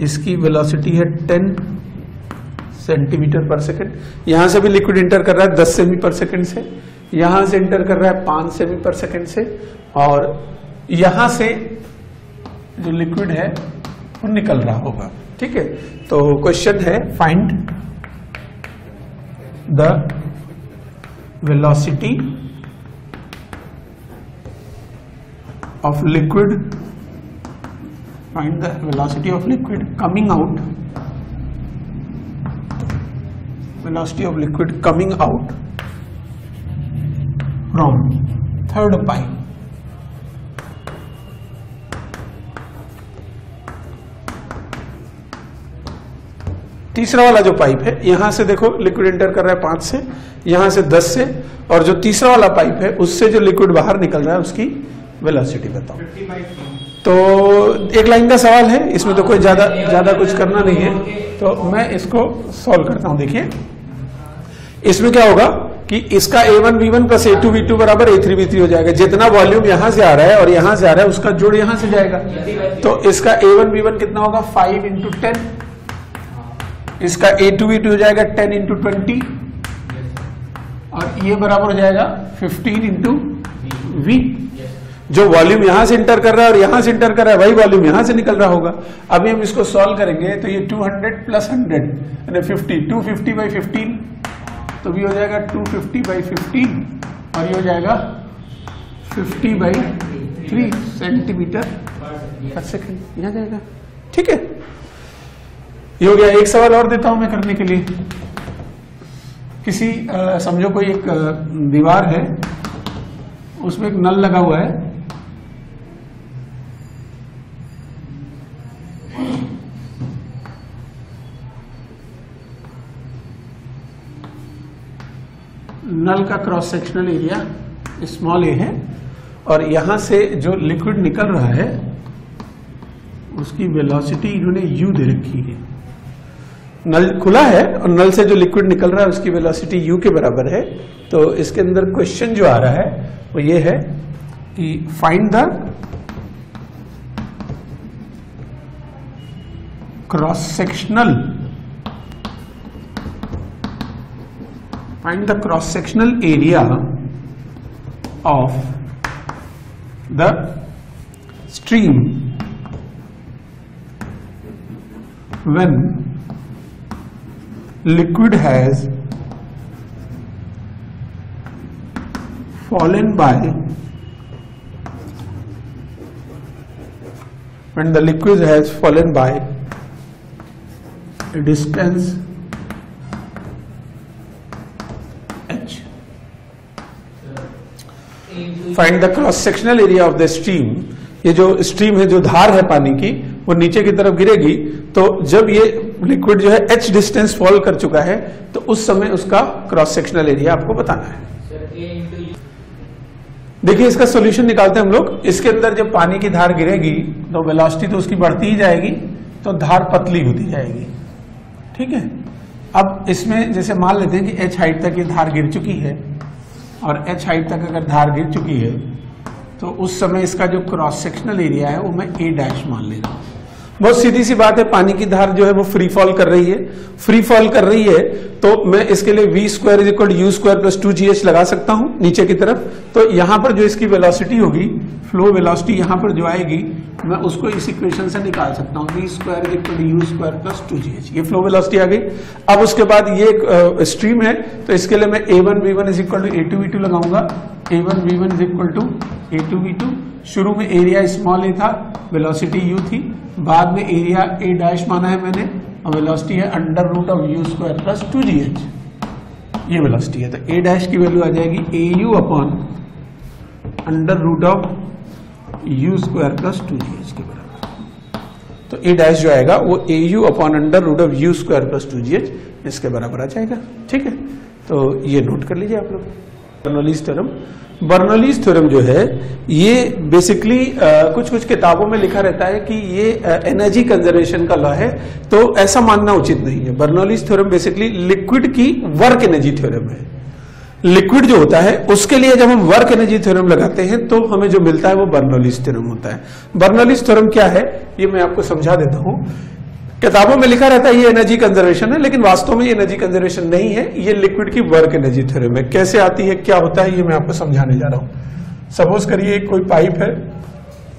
इसकी वेलोसिटी है 10 सेंटीमीटर पर सेकेंड। यहाँ से भी लिक्विड इंटर कर रहा है 10 सेमी पर सेकेंड से, यहाँ से इंटर कर रहा है 5 सेमी पर सेकेंड से, और यहाँ से जो लिक्विड है, वो निकल रहा होगा। ठीक है? तो क्वेश्चन है, find the velocity of liquid find the velocity of liquid coming out velocity of liquid coming out from third pipe तीसरा वाला जो पाइप है यहाँ से देखो लिक्विड एंटर कर रहा है पाँच से यहाँ से दस से और जो तीसरा वाला पाइप है उससे जो लिक्विड बाहर निकल रहा है उसकी वेलोसिटी बताओ तो एक लाइन का सवाल है, इसमें तो कोई ज़्यादा ज़्यादा कुछ करना नहीं है। तो मैं इसको सॉल्व करता हूँ, देखिए। इसमें क्या होगा कि इसका A one B one plus A two V two बराबर ए थ्री वी थ्री हो जाएगा। जितना वॉल्यूम यहाँ से आ रहा है और यहाँ से आ रहा है, उसका जोड़ यहाँ से जाएगा। तो इसका ए वन बी वन कितना होगा? फाइव इंटू टेन इसका ए टू बी टू हो जाएगा टेन इंटू ट्वेंटी और ये बराबर हो जाएगा फिफ्टीन इंटू वी जो वॉल्यूम यहाँ से इंटर कर रहा है और यहाँ से इंटर कर रहा है, वही वॉल्यूम यहाँ से निकल रहा होगा। अभी हम इसको सॉल्व करेंगे तो ये 200 प्लस हंड्रेड यानी 50 250 बाई फिफ्टीन तो भी हो जाएगा 250 फिफ्टी बाई फिफ्टीन और ये हो जाएगा 50 by three centimetre per second यहाँ जाएगा ठीक है। ये हो गया। एक सवाल और देता हूँ मैं करने के लिए। किसी समझो कोई एक दीवार है, उसमें एक नल लगा हुआ है। नल का cross sectional area small A है। और यहाँ से जो लिक्विड निकल रहा है, उसकी वेलोसिटी इन्होंने यू दे रखी है। नल खुला है और नल से जो लिक्विड निकल रहा है, उसकी वेलोसिटी यू के बराबर है। तो इसके अंदर क्वेश्चन जो आ रहा है, वो ये है कि find the cross sectional find the cross sectional area of the stream when liquid has fallen by when the liquid has fallen by a distance find the cross sectional area of the stream ये जो stream है, जो धार है पानी की, वो नीचे की तरफ़ गिरेगी। तो जब ये लिक्विड जो है एच डिस्टेंस फॉल कर चुका है तो उस समय उसका क्रॉस सेक्शनल एरिया आपको बताना है। देखिए, इसका सॉल्यूशन निकालते हैं हम लोग। इसके अंदर जब पानी की धार गिरेगी तो वेलोसिटी तो उसकी बढ़ती ही जाएगी तो धार पतली होती जाएगी। ठीक है? अब इसमें जैसे मान लेते हैं कि एच हाइट तक ये धार गिर चुकी है और एच हाइट तक अगर धार गिर चुकी है तो उस समय इसका जो क्रॉस सेक्शनल एरिया है, वो मैं ए डैश मान ले रहा हूँ। बहुत सीधी सी बात है, पानी की धार जो है वो फ्री फॉल कर रही है। फ्री फॉल कर रही है तो मैं इसके लिए v square is equal u square plus two g h लगा सकता हूँ, नीचे की तरफ़। तो यहाँ पर जो इसकी वेलोसिटी होगी फ्लो वेलोसिटी यहाँ पर जो आएगी, मैं उसको इस इक्वेशन से निकाल सकता हूँ। V square equal u square plus two g h ये फ्लो वेलोसिटी आ गई। अब उसके बाद ये स्ट्रीम है तो इसके लिए मैं a one v one is equal to a two v two लगाऊँगा। A one v one is equal to a two v two शुरू में एरिया स्मॉल ए था वेलोसिटी यू थी। बाद में एरिया ए डैश माना है मैंने, और वेलोसिटी है under root of u square plus two g h ये वेलोसिटी है तो ए डैश की वैल्यू आ जाएगी a u upon under root of u square plus two g h के बराबर। तो ए डैश जो आएगा, वो a u upon under root of u square plus two g h इसके बराबर आ जाएगा। ठीक है? तो ये नोट कर लीजिए आप लोग। बर्नौलीज थ्योरम बर्नौलीज थ्योरम जो है, ये बेसिकली कुछ कुछ किताबों में लिखा रहता है कि ये एनर्जी कंजर्वेशन का लॉ है तो ऐसा मानना उचित नहीं है। बर्नौलीज थ्योरम बेसिकली लिक्विड की वर्क एनर्जी थ्योरम है। लिक्विड जो होता है, उसके लिए जब हम वर्क एनर्जी थ्योरम लगाते हैं तो हमें जो मिलता है वो बर्नौलीज थ्योरम होता है। बर्नौलीज थ्योरम क्या है, ये मैं आपको समझा देता हूँ। किताबों में लिखा रहता है, ये एनर्जी कंजर्वेशन है, लेकिन वास्तव में ये एनर्जी कंजर्वेशन नहीं है, ये लिक्विड की वर्क एनर्जी थ्योरम है कैसे आती है, क्या होता है, ये मैं आपको समझाने जा रहा हूँ। सपोज़ करिए कोई पाइप है,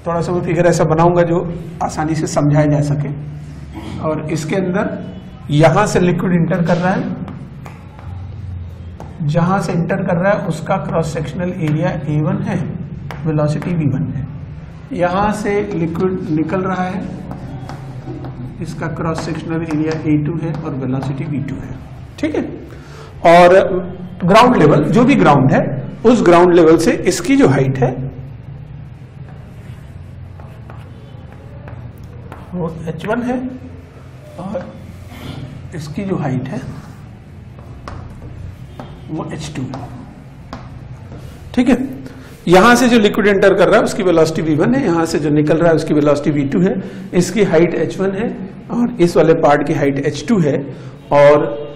थोड़ा सा मैं फिगर ऐसा बनाऊँगा जो आसानी से समझाया जा सके। और इसके अंदर यहाँ से लिक्विड इंटर कर रहा है। जहाँ से इंटर कर रहा है, उसका क्रॉस सेक्शनल एरिया A1 है वेलोसिटी V1 है। यहाँ से लिक्विड निकल रहा है इसका क्रॉस सेक्शनल एरिया A2 है और वेलोसिटी V2 है। ठीक है? और ग्राउंड लेवल जो भी ग्राउंड है, उस ग्राउंड लेवल से इसकी जो हाइट है, वो H1 है और इसकी जो हाइट है, वो H2 है। ठीक है? यहाँ से जो लिक्विड एंटर कर रहा है, उसकी वेलोसिटी V1 है, यहाँ से जो निकल रहा है, उसकी वेलोसिटी V2 है, इसकी हाइट H1 है, और इस वाले पार्ट की हाइट H2 है, और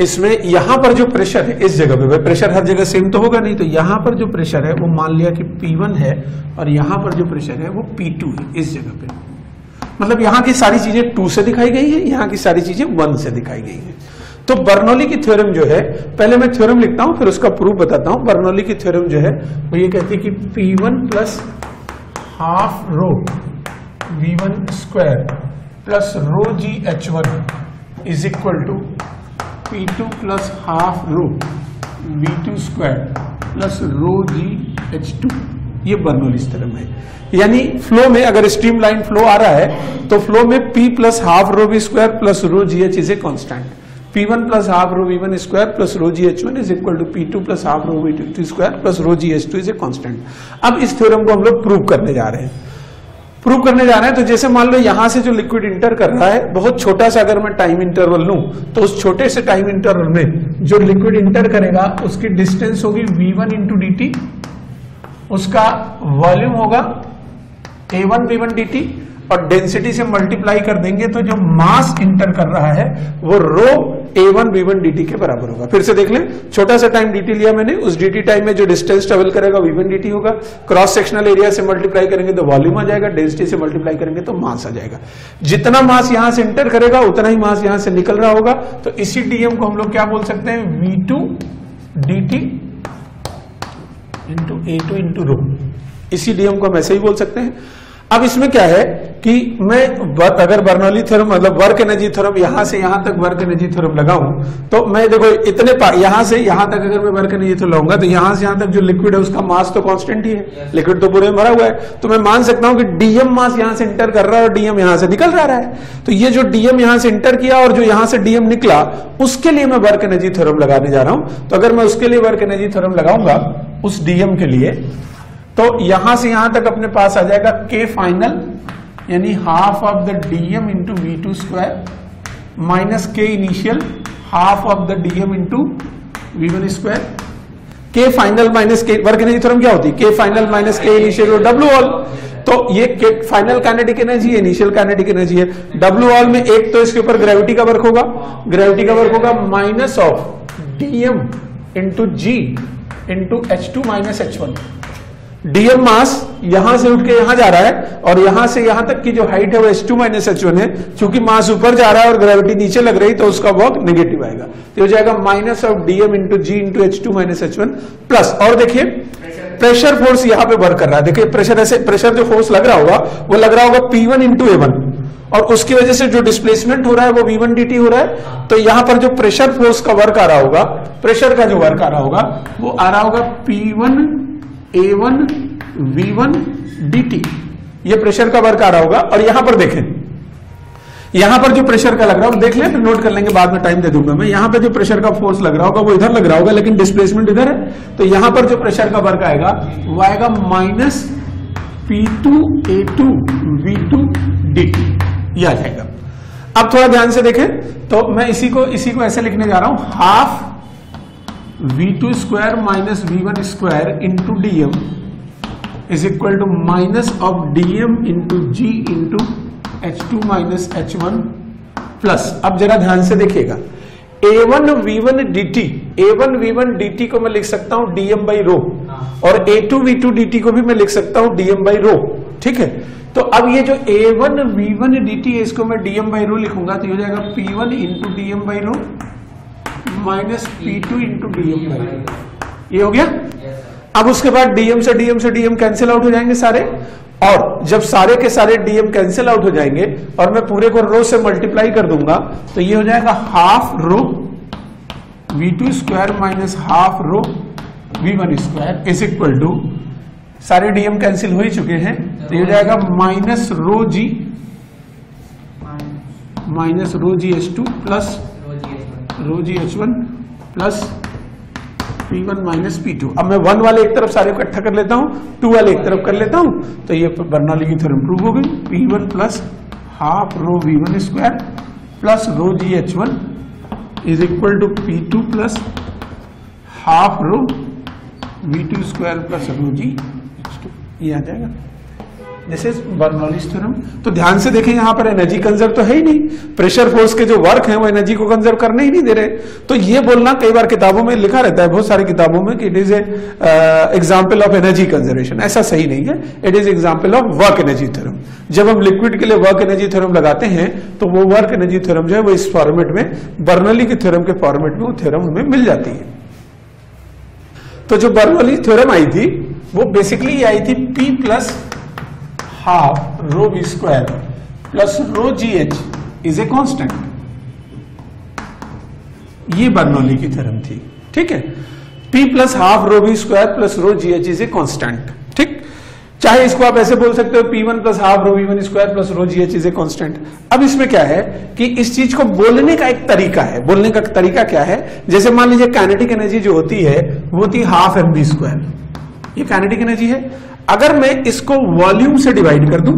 इसमें यहाँ पर जो प्रेशर है, इस जगह पे, भाई प्रेशर हर जगह सेम तो होगा नहीं तो यहाँ पर जो प्रेशर है, वो मान लिया कि P1 है, और यहाँ पर जो प्रेशर है, वो P2 है, इस जगह पे। मतलब यहाँ की सारी चीज़ें टू से दिखाई गई है, यहाँ की सारी चीज़ें वन से दिखाई गई है। तो बर्नौली की थ्योरम जो है, पहले मैं थ्योरम लिखता हूँ, फिर उसका प्रूफ बताता हूँ। बर्नौली की थ्योरम जो है, वो ये कहती है कि P1 one plus half rho v one square plus rho g h one is equal to p two plus half rho v two square plus rho g h two ये Bernoulli theorem है। यानी flow में अगर stream line flow आ रहा है तो flow में p plus half rho v square plus rho g h is a constant p one plus half rho v one square plus rho g h one is equal to p two plus half rho v two square plus rho g h two is a constant अब इस theorem को हम लोग prove करने जा रहे हैं। Prove करने जा रहे हैं तो जैसे मान लो यहाँ से जो लिक्विड इंटर कर रहा है, बहुत छोटा सा अगर मैं टाइम इंटरवल लू तो उस छोटे से टाइम इंटरवल में जो लिक्विड इंटर करेगा, उसकी डिस्टेंस होगी v1 वन इंटू उसका वॉल्यूम होगा a one v one d t और डेंसिटी से मल्टीप्लाई कर देंगे तो जो मास इंटर कर रहा है, वो rho a one v one d t के बराबर होगा। फिर से देख लें, छोटा सा टाइम डी टी लिया मैंने, उस डी टाइम में जो डिस्टेंस ट्रेवल करेगा वी वन डी होगा। क्रॉस सेक्शनल एरिया से मल्टीप्लाई करेंगे तो वॉल्यूम आ जाएगा डेंसिटी से मल्टीप्लाई करेंगे तो मास आ जाएगा। जितना मास यहाँ से इंटर करेगा, उतना ही मास यहाँ से निकल रहा होगा। तो इसी डीएम को हम लोग क्या बोल सकते हैं? V two d t into a two into rho इसी डीएम को हम ऐसे ही बोल सकते हैं। अब इसमें क्या है कि मैं वर, अगर बर्नौली थ्योरम मतलब वर्क एनर्जी थ्योरम यहाँ से यहाँ तक वर्क एनर्जी थ्योरम लगाऊँ तो मैं देखो इतने यहाँ से यहाँ तक अगर मैं वर्क एनर्जी थ्योरम लगाऊँगा तो यहाँ से यहाँ तक जो लिक्विड है उसका मास तो कांस्टेंट ही है। लिक्विड तो पूरे में भरा हुआ है। तो मैं मान सकता हूँ कि डीएम मास यहाँ से इंटर कर रहा है और डीएम यहाँ से निकल रहा है। तो ये जो डीएम यहाँ से इंटर किया और जो यहाँ से डीएम निकला उसके लिए मैं वर्क एनर्जी थ्योरम लगाने जा रहा हूँ। तो अगर मैं उसके लिए वर्क एनर्जी थ्योरम लगाऊँगा उस डीएम के लिए तो यहाँ से यहाँ तक अपने पास आ जाएगा के फाइनल यानी half of the dm into v two square minus K initial half of the dm into v one square K final minus K work energy theorem क्या होती है? K final minus K initial और W all तो ये final kinetic energy है initial kinetic energy है. W all में एक तो इसके ऊपर ग्रेविटी का वर्क होगा. ग्रेविटी का वर्क होगा minus of dm into g into h two minus h one dm mass यहाँ से उठ के यहाँ जा रहा है और यहाँ से यहाँ तक की जो हाइट है वो h two minus h one है। क्योंकि मास ऊपर जा रहा है और ग्रेविटी नीचे लग रही तो उसका वर्क नेगेटिव आएगा। तो हो जाएगा minus of dm into g into h two minus h one plus और देखिए प्रेशर फोर्स यहाँ पे वर्क कर रहा है। देखिए प्रेशर ऐसे प्रेशर जो फोर्स लग रहा होगा, वो लग रहा होगा p one into a one और उसकी वजह से जो डिस्प्लेसमेंट हो रहा है, वो वी वन हो रहा है। तो यहाँ पर जो प्रेशर फोर्स का वर्क आ रहा होगा प्रेशर का जो वर्क आ रहा होगा, वो आ रहा होगा p one a one v one d t ये प्रेशर का वर्क आ रहा होगा और यहाँ पर देखें। यहाँ पर जो प्रेशर का लग रहा होगा देख लें, फिर नोट कर लेंगे बाद में टाइम दे दूँगा मैं। यहाँ पर जो प्रेशर का फोर्स लग रहा होगा, वो इधर लग रहा होगा, लेकिन डिस्प्लेसमेंट इधर है। तो यहाँ पर जो प्रेशर का वर्क आएगा, वो आएगा minus p two a two v two d t ये आ जाएगा। अब थोड़ा ध्यान से देखें तो मैं इसी को इसी को ऐसे लिखने जा रहा हूँ। Half v two square minus v one square into dm is equal to minus of dm into g into h two minus h one plus अब जरा ध्यान से देखिएगा। A one v one d t a one v one d t को मैं लिख सकता हूँ डीएम बाई रो और a two v two d t को भी मैं लिख सकता हूँ डीएम बाई रो ठीक है? तो अब ये जो a one v one d t है, इसको मैं डीएम बाई रो लिखूँगा तो ये हो जाएगा p one into dm by rho minus p two into dm by ये हो गया? अब उसके बाद डीएम से डीएम से डीएम कैंसिल आउट हो जाएँगे सारे। और जब सारे के सारे डीएम कैंसिल आउट हो जाएँगे और मैं पूरे को रो से मल्टीप्लाई कर दूँगा तो ये हो जाएगा half rho v two square minus half rho v one square is equal to सारे डीएम कैंसिल हो ही चुके हैं तो ये हो जाएगा minus rho g minus rho g s two plus rho g h one plus p one minus p two अब मैं वन वाले एक तरफ़ सारे इकट्ठा कर लेता हूँ टू वाले एक तरफ़ कर लेता हूँ तो ये बर्नौली की थ्योरम प्रूव हो गई। P one plus half rho v one square plus rho g h one is equal to p two plus half rho v two square plus rho g h two ये आ जाएगा। This is Bernoulli's theorem तो ध्यान से देखें, यहाँ पर energy conserve तो है ही नहीं। प्रेशर फोर्स के जो वर्क है, वो एनर्जी को कंजर्व करने ही नहीं दे रहे। तो ये बोलना कई बार किताबों में लिखा रहता है, बहुत सारी किताबों में, कि it is example of energy conservation ऐसा सही नहीं है। It is example of work energy theorem जब हम लिक्विड के लिए वर्क एनर्जी थ्योरम लगाते हैं तो वो वर्क एनर्जी थ्योरम जो है, वो इस फॉर्मेट में बर्नौली के थ्योरम के फॉर्मेट में, वो थ्योरम हमें मिल जाती है। तो जो बर्नौली थ्योरम आई थी, वो बेसिकली आई थी p plus rho b square plus rho g h is a constant ये बर्नौली की थ्योरम थी। ठीक है? P plus half rho b square plus rho g h is a constant ठीक? चाहे इसको आप ऐसे बोल सकते हो p one plus half rho v one square plus rho g h is a constant अब इसमें क्या है कि इस चीज़ को बोलने का एक तरीका है। बोलने का तरीका क्या है? जैसे मान लीजिए काइनेटिक एनर्जी जो होती है, वो होती है हाफ़ एम बी स्क्वायर ये काइनेटिक एनर्जी है। अगर मैं इसको वॉल्यूम से डिवाइड कर दूँ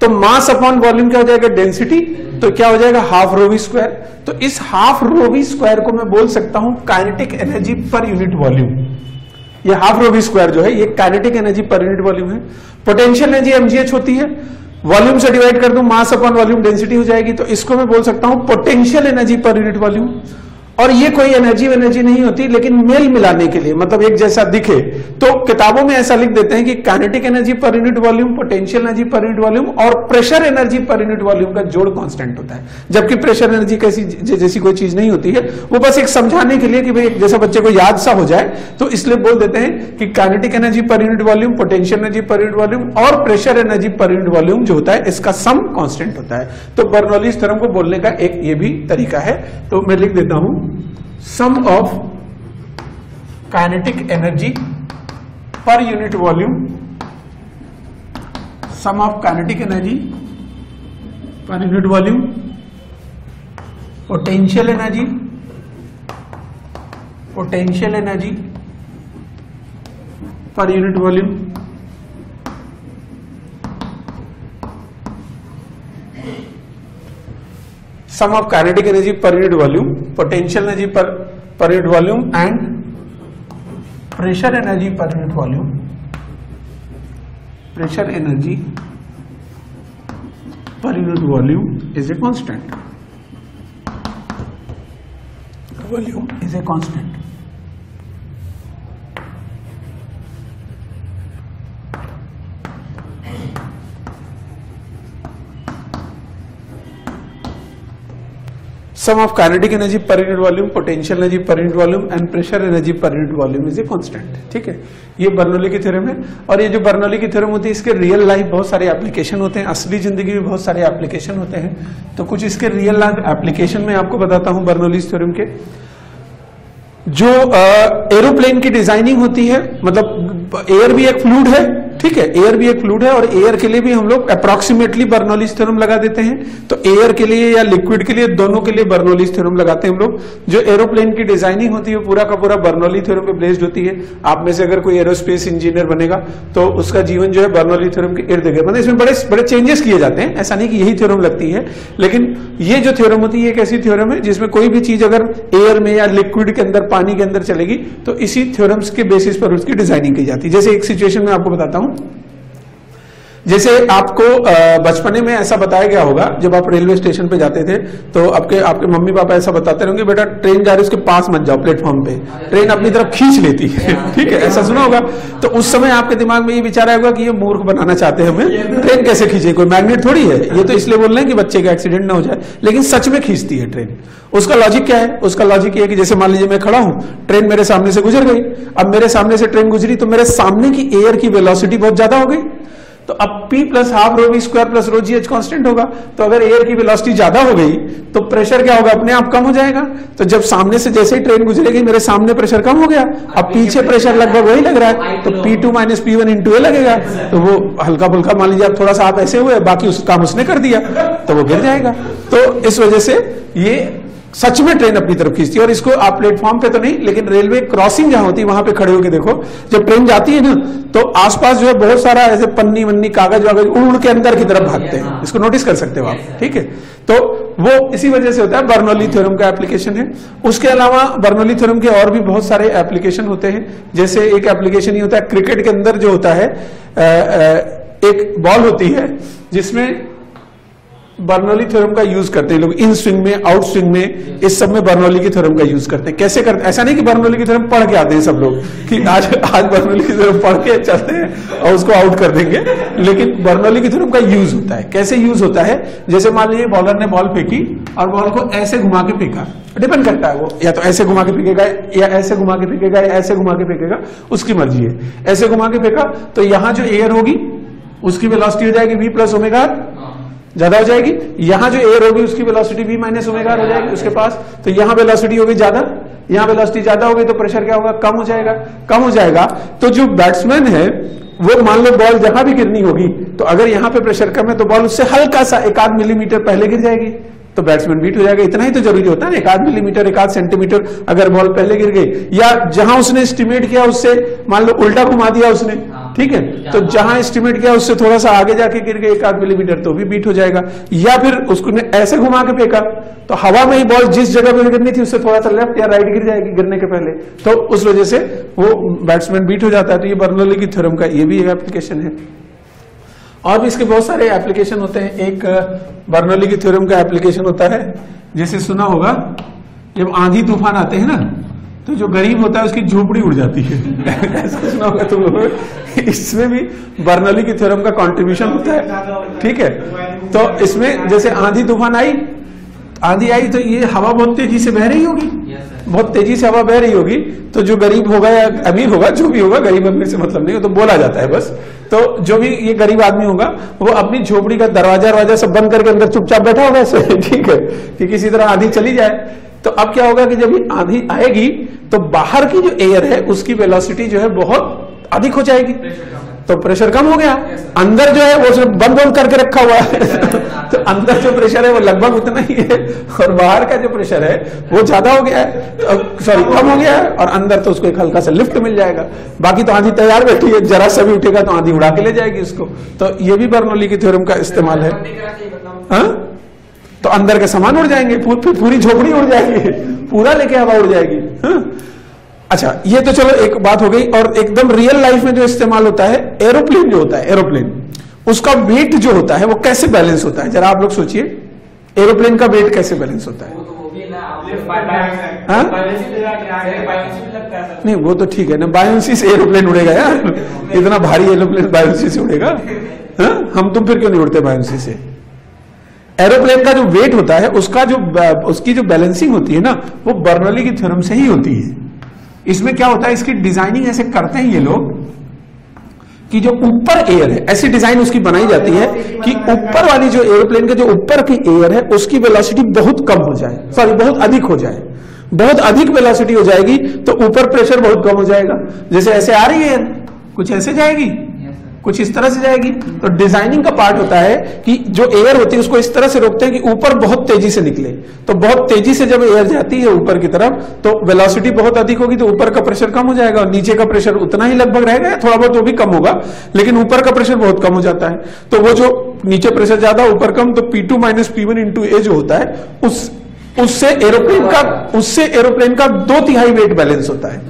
तो मास अपॉन वॉल्यूम क्या हो जाएगा? डेंसिटी। तो क्या हो जाएगा? Half rho v square. तो इस हाफ़ रोवी स्क्वायर को मैं बोल सकता हूँ kinetic energy per unit volume. ये हाफ़ रोवी स्क्वायर जो है, ये kinetic energy per unit volume है। पोटेंशियल एनर्जी एमजीएच होती है। वॉल्यूम से डिवाइड कर दूँ, मास अपॉन वॉल्यूम डेंसिटी हो जाएगी। तो इसको मैं बोल सकता हूँ potential energy per unit volume. और ये कोई एनर्जी वेनर्जी नहीं होती, लेकिन मेल मिलाने के लिए मतलब एक जैसा दिखे तो किताबों में ऐसा लिख देते हैं कि kinetic energy per unit volume potential energy per unit volume और pressure energy per unit volume का जोड़ कांस्टेंट होता है। जबकि प्रेशर एनर्जी कैसी जैसी कोई चीज़ नहीं होती है, वो बस एक समझाने के लिए कि भाई जैसा बच्चे को याद सा हो जाए तो इसलिए बोल देते हैं कि kinetic energy per unit volume potential energy per unit volume और pressure energy per unit volume जो होता है, इसका सम कॉन्स्टेंट होता है। तो बर्नौली थ्योरम को बोलने का एक ये भी तरीका है। तो मैं लिख देता हूँ sum of kinetic energy per unit volume sum of kinetic energy per unit volume potential energy potential energy per unit volume sum of kinetic energy per unit volume, potential energy per, per unit volume and pressure energy per unit volume, pressure energy per unit volume is a constant. Volume is a constant. Sum of kinetic energy per unit volume, potential energy per unit volume, and pressure energy per unit volume is a constant. ठीक है? ये Bernoulli की theorem है। और ये जो Bernoulli की theorem होती है, इसके रियल लाइफ बहुत सारे एप्लीकेशन होते हैं। असली ज़िंदगी में बहुत सारे एप्लीकेशन होते हैं। तो कुछ इसके रियल लाइफ एप्लीकेशन में आपको बताता हूँ बर्नौली थ्योरम के। जो एरोप्लेन की डिज़ाइनिंग होती है मतलब एयर भी एक फ्लूड है ठीक है एयर भी एक फ्लूड है और एयर के लिए भी हम लोग अप्रोक्सीमेटली बर्नौलिस थ्योरम लगा देते हैं। तो एयर के लिए या लिक्विड के लिए दोनों के लिए बर्नौलिस थ्योरम लगाते हैं हम लोग। जो एरोप्लेन की डिज़ाइनिंग होती है पूरा का पूरा बर्नोली थ्योरम पे बेस्ड होती है। आप में से अगर कोई एरोस्पेस इंजीनियर बनेगा तो उसका जीवन जो है बर्नोली थ्योरम के इर्द गिर्द। मतलब इसमें बड़े बड़े चेंजेस किए जाते हैं। ऐसा नहीं कि यही थ्योरम लगती है। लेकिन ये जो थ्योरम होती है एक ऐसी थ्योरम है, जिसमें कोई भी चीज़ अगर एयर में या लिक्विड के अंदर, पानी के अंदर चलेगी तो इसी थ्योरम्स के बेसिस पर उसकी डिज़ाइनिंग की जाती है। जैसे एक सिचुएशन में आपको बताता हूँ। जैसे आपको बचपने में ऐसा बताया गया होगा जब आप रेलवे स्टेशन पे जाते थे तो आपके आपके मम्मी पापा ऐसा बताते रहेंगे बेटा ट्रेन जा रही है उसके पास मत जाओ प्लेटफॉर्म पे। ट्रेन अपनी तरफ़ खींच लेती है। ठीक है ऐसा सुना होगा। तो उस समय आपके दिमाग में ये विचार आएगा कि ये मूर्ख बनाना चाहते हैं हमें। ट्रेन कैसे खींचे? कोई मैग्नेट थोड़ी है? ये तो इसलिए बोल रहे हैं कि बच्चे का एक्सीडेंट ना हो जाए। लेकिन सच में खींचती है ट्रेन। उसका लॉजिक क्या है? उसका लॉजिक ये है कि जैसे मान लीजिए मैं खड़ा हूँ ट्रेन मेरे सामने से गुजर गई। अब मेरे सामने से ट्रेन गुजरी तो मेरे सामने की एयर की वेलोसिटी बहुत ज़्यादा हो गई। तो अब P plus half rho v square plus rho g h constant होगा। तो अगर एयर की वेलोसिटी ज़्यादा हो गई तो प्रेशर क्या होगा? अपने आप कम हो जाएगा। तो जब सामने से जैसे ही ट्रेन गुजरेगी, मेरे सामने प्रेशर कम हो गया। अब पीछे प्रेशर लगभग वही लग रहा है। तो P2 two minus p one into लगेगा। तो वो हल्का फुल्का मान लीजिए थोड़ा सा आप ऐसे हुए, बाकी उस काम उसने कर दिया तो वो गिर जाएगा। तो इस वजह से ये सच में ट्रेन अपनी तरफ़ खींचती है और इसको आप प्लेटफॉर्म पे तो नहीं, लेकिन रेलवे क्रॉसिंग जहाँ होती है, वहाँ पे खड़े होकर देखो, जब ट्रेन जाती है ना तो आसपास जो है बहुत सारा ऐसे पन्नी वन्नी कागज़ वागज उड़ उड़ के अंदर की तरफ़ भागते हैं। इसको नोटिस कर सकते हो आप, ठीक है? तो वो इसी वजह से होता है बर्नौली थ्योरम का एप्लीकेशन है। उसके अलावा बर्नौली थ्योरम के और भी बहुत सारे एप्लीकेशन होते हैं। जैसे एक एप्लीकेशन ही होता है क्रिकेट के अंदर जो होता है एक बॉल होती है, जिसमें बर्नौली थ्योरम का यूज़ करते हैं लोग, इन स्विंग में, आउट स्विंग में, इस सब में बर्नौली की थ्योरम का यूज़ करते हैं। कैसे करते हैं? ऐसा नहीं कि बर्नौली की थ्योरम पढ़ के आते हैं सब लोग, कि आज आज बर्नौली की थ्योरम पढ़ के चलते हैं और उसको आउट कर देंगे। लेकिन बर्नौली की थ्योरम का यूज़ होता है। कैसे यूज़ होता है? जैसे मान लीजिए, बॉलर ने बॉल फेंकी और बॉल को ऐसे घुमा के फेंका। डिपेंड करता है वो, या तो ऐसे घुमा के फेंकेगा, या ऐसे घुमा के फेंकेगा, या ऐसे घुमा के फेंकेगा, उसकी मर्ज़ी है। ऐसे घुमा के फेंका तो यहाँ जो एयर होगी, उसकी वेलोसिटी हो जाएगी वी प्लस ओमेगा ज़्यादा हो जाएगी। यहाँ जो एयर होगी उसकी वेलोसिटी भी माइनस ओमेगा हो जाएगी उसके पास। तो यहाँ वेलोसिटी होगी ज़्यादा, यहाँ वेलोसिटी ज़्यादा होगी तो प्रेशर क्या होगा? कम हो जाएगा। कम हो जाएगा। तो जो बैट्समैन है, वो मान लो बॉल जहाँ भी गिरनी होगी तो अगर यहाँ पे प्रेशर कम है तो बॉल उससे हल्का सा एक आध मिलीमीटर पहले गिर जाएगी। तो बैट्समैन बीट हो जाएगा। इतना ही तो ज़रूरी होता है ना, एक आध मिलीमीटर एक आध सेंटीमीटर अगर बॉल पहले गिर गई, या जहाँ उसने एस्टिमेट किया उससे, मान लो उल्टा घुमा दिया उसने, ठीक है? तो जहाँ एस्टिमेट किया उससे थोड़ा सा आगे जाके गिर गए एक आध मिलीमीटर तो भी बीट हो जाएगा। या फिर उसको ऐसे घुमा के फेंका तो हवा में ही बॉल जिस जगह पर गिरनी थी, उससे थोड़ा सा लेफ़्ट या राइट गिर जाएगी गिरने के पहले। तो उस वजह से वो बैट्समैन बीट हो जाता है। तो ये बर्नौली की थ्योरम का ये भी एक एप्लीकेशन है। और भी इसके बहुत सारे एप्लीकेशन होते हैं। एक बर्नौली की थ्योरम का एप्लीकेशन होता है। जैसे सुना होगा, जब आंधी तूफ़ान आते हैं ना तो जो गरीब होता है, उसकी झोपड़ी उड़ जाती है। ऐसा सुना होगा तुम लोगों इसमें भी बर्नौली की थ्योरम का कंट्रीब्यूशन होता है। ठीक है? तो इसमें जैसे आंधी तूफ़ान आई, आंधी आई तो ये हवा बहुत तेज़ी से बह रही होगी। बहुत तेज़ी से हवा बह रही होगी तो जो गरीब होगा या अमीर होगा, जो भी होगा, गरीब अमीर से मतलब नहीं हो तो बोला जाता है बस। तो जो भी ये गरीब आदमी होगा, वो अपनी झोपड़ी का दरवाज़ा दरवाज़ा सब बंद करके अंदर चुपचाप बैठा होगा, ऐसे ठीक है? कि किसी तरह आंधी चली जाए। तो अब क्या होगा कि जब ये आंधी आएगी तो बाहर की जो एयर है, उसकी वेलोसिटी जो है बहुत अधिक हो जाएगी। तो प्रेशर कम हो गया। अंदर जो है वो सिर्फ़ बंद बंद करके रखा हुआ है। तो अंदर जो प्रेशर है वो लगभग उतना ही है। और बाहर का जो प्रेशर है वो ज़्यादा हो गया है। तो, सॉरी कम हो गया है और अंदर तो उसको एक हल्का सा लिफ्ट मिल जाएगा। बाकी तो आंधी तैयार बैठी है जरा सा भी उठेगा तो आंधी उड़ा के ले जाएगी उसको। तो ये भी बर्नौली की थ्योरम का इस्तेमाल है। हाँ? तो अंदर के सामान उड़ जाएँगे पूरी झोपड़ी उड़ जाएगी। पूरा लेके हवा उड़ जाएगी। हाँ? अच्छा ये तो चलो एक बात हो गई और एकदम रियल लाइफ में जो इस्तेमाल होता है एरोप्लेन जो होता है एरोप्लेन उसका वेट जो होता है, वो कैसे बैलेंस होता है? जरा आप लोग सोचिए एरोप्लेन का वेट कैसे बैलेंस होता है? हाँ? नहीं, वो तो ठीक है ना बायोसी से एरोप्लेन उड़ेगा यार। इतना भारी एरोप्लेन बायोसी से उड़ेगा। हा? हम तुम फिर क्यों नहीं उड़ते बायोसी से? एरोप्लेन का जो वेट होता है, उसका जो, उसकी जो बैलेंसिंग होती है ना, वो बर्नौली की थ्योरम से ही होती है। इसमें क्या होता है, इसकी डिज़ाइनिंग ऐसे करते हैं ये लोग कि जो ऊपर एयर है, ऐसी डिज़ाइन उसकी बनाई जाती है कि ऊपर वाली जो एयरप्लेन के जो ऊपर की एयर है, उसकी वेलोसिटी बहुत कम हो जाए। सॉरी बहुत अधिक हो जाए। बहुत अधिक वेलोसिटी हो जाएगी तो ऊपर प्रेशर बहुत कम हो जाएगा। जैसे ऐसे आ रही है कुछ ऐसे जाएगी? कुछ इस तरह से जाएगी। तो डिज़ाइनिंग का पार्ट होता है कि जो एयर होती है, उसको इस तरह से रोकते हैं कि ऊपर बहुत तेज़ी से निकले। तो बहुत तेज़ी से जब एयर जाती है ऊपर की तरफ़ तो वेलोसिटी बहुत अधिक होगी तो ऊपर का प्रेशर कम हो जाएगा और नीचे का प्रेशर उतना ही लगभग रहेगा थोड़ा बहुत वो भी कम होगा, लेकिन ऊपर का प्रेशर बहुत कम हो जाता है। तो वो जो नीचे प्रेशर ज़्यादा, ऊपर कम तो p two minus p one into a जो होता है, उस, उससे एरोप्लेन का, उससे एरोप्लेन का दो तिहाई वेट बैलेंस होता है।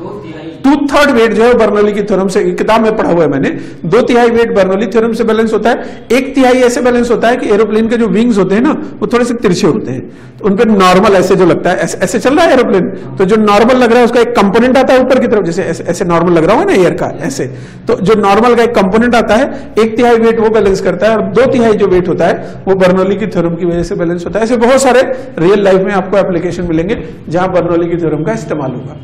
टू थर्ड वेट जो है बर्नौली की थ्योरम से किताब में पढ़ा हुआ है मैंने। दो तिहाई वेट बर्नौली थ्योरम से बैलेंस होता है। एक तिहाई ऐसे बैलेंस होता है कि एरोप्लेन के जो विंग्स होते हैं ना वो थोड़े से तिरछे होते हैं। तो उन पर नॉर्मल ऐसे जो लगता है ऐसे, ऐसे चल रहा है एरोप्लेन तो जो नॉर्मल लग रहा है उसका एक कंपोनेंट आता है ऊपर की तरफ़ जैसे ऐसे, ऐसे नॉर्मल लग रहा होगा ना एयर का ऐसे। तो जो नॉर्मल का एक कंपोनेंट आता है एक तिहाई वेट वो बैलेंस करता है और दो तिहाई जो वेट होता है वो बर्नौली की थ्योरम की वजह से बैलेंस होता है। ऐसे बहुत सारे रियल लाइफ में आपको एप्लीकेशन मिलेंगे जहाँ बर्नौली की थ्योरम का इस्तेमाल होगा।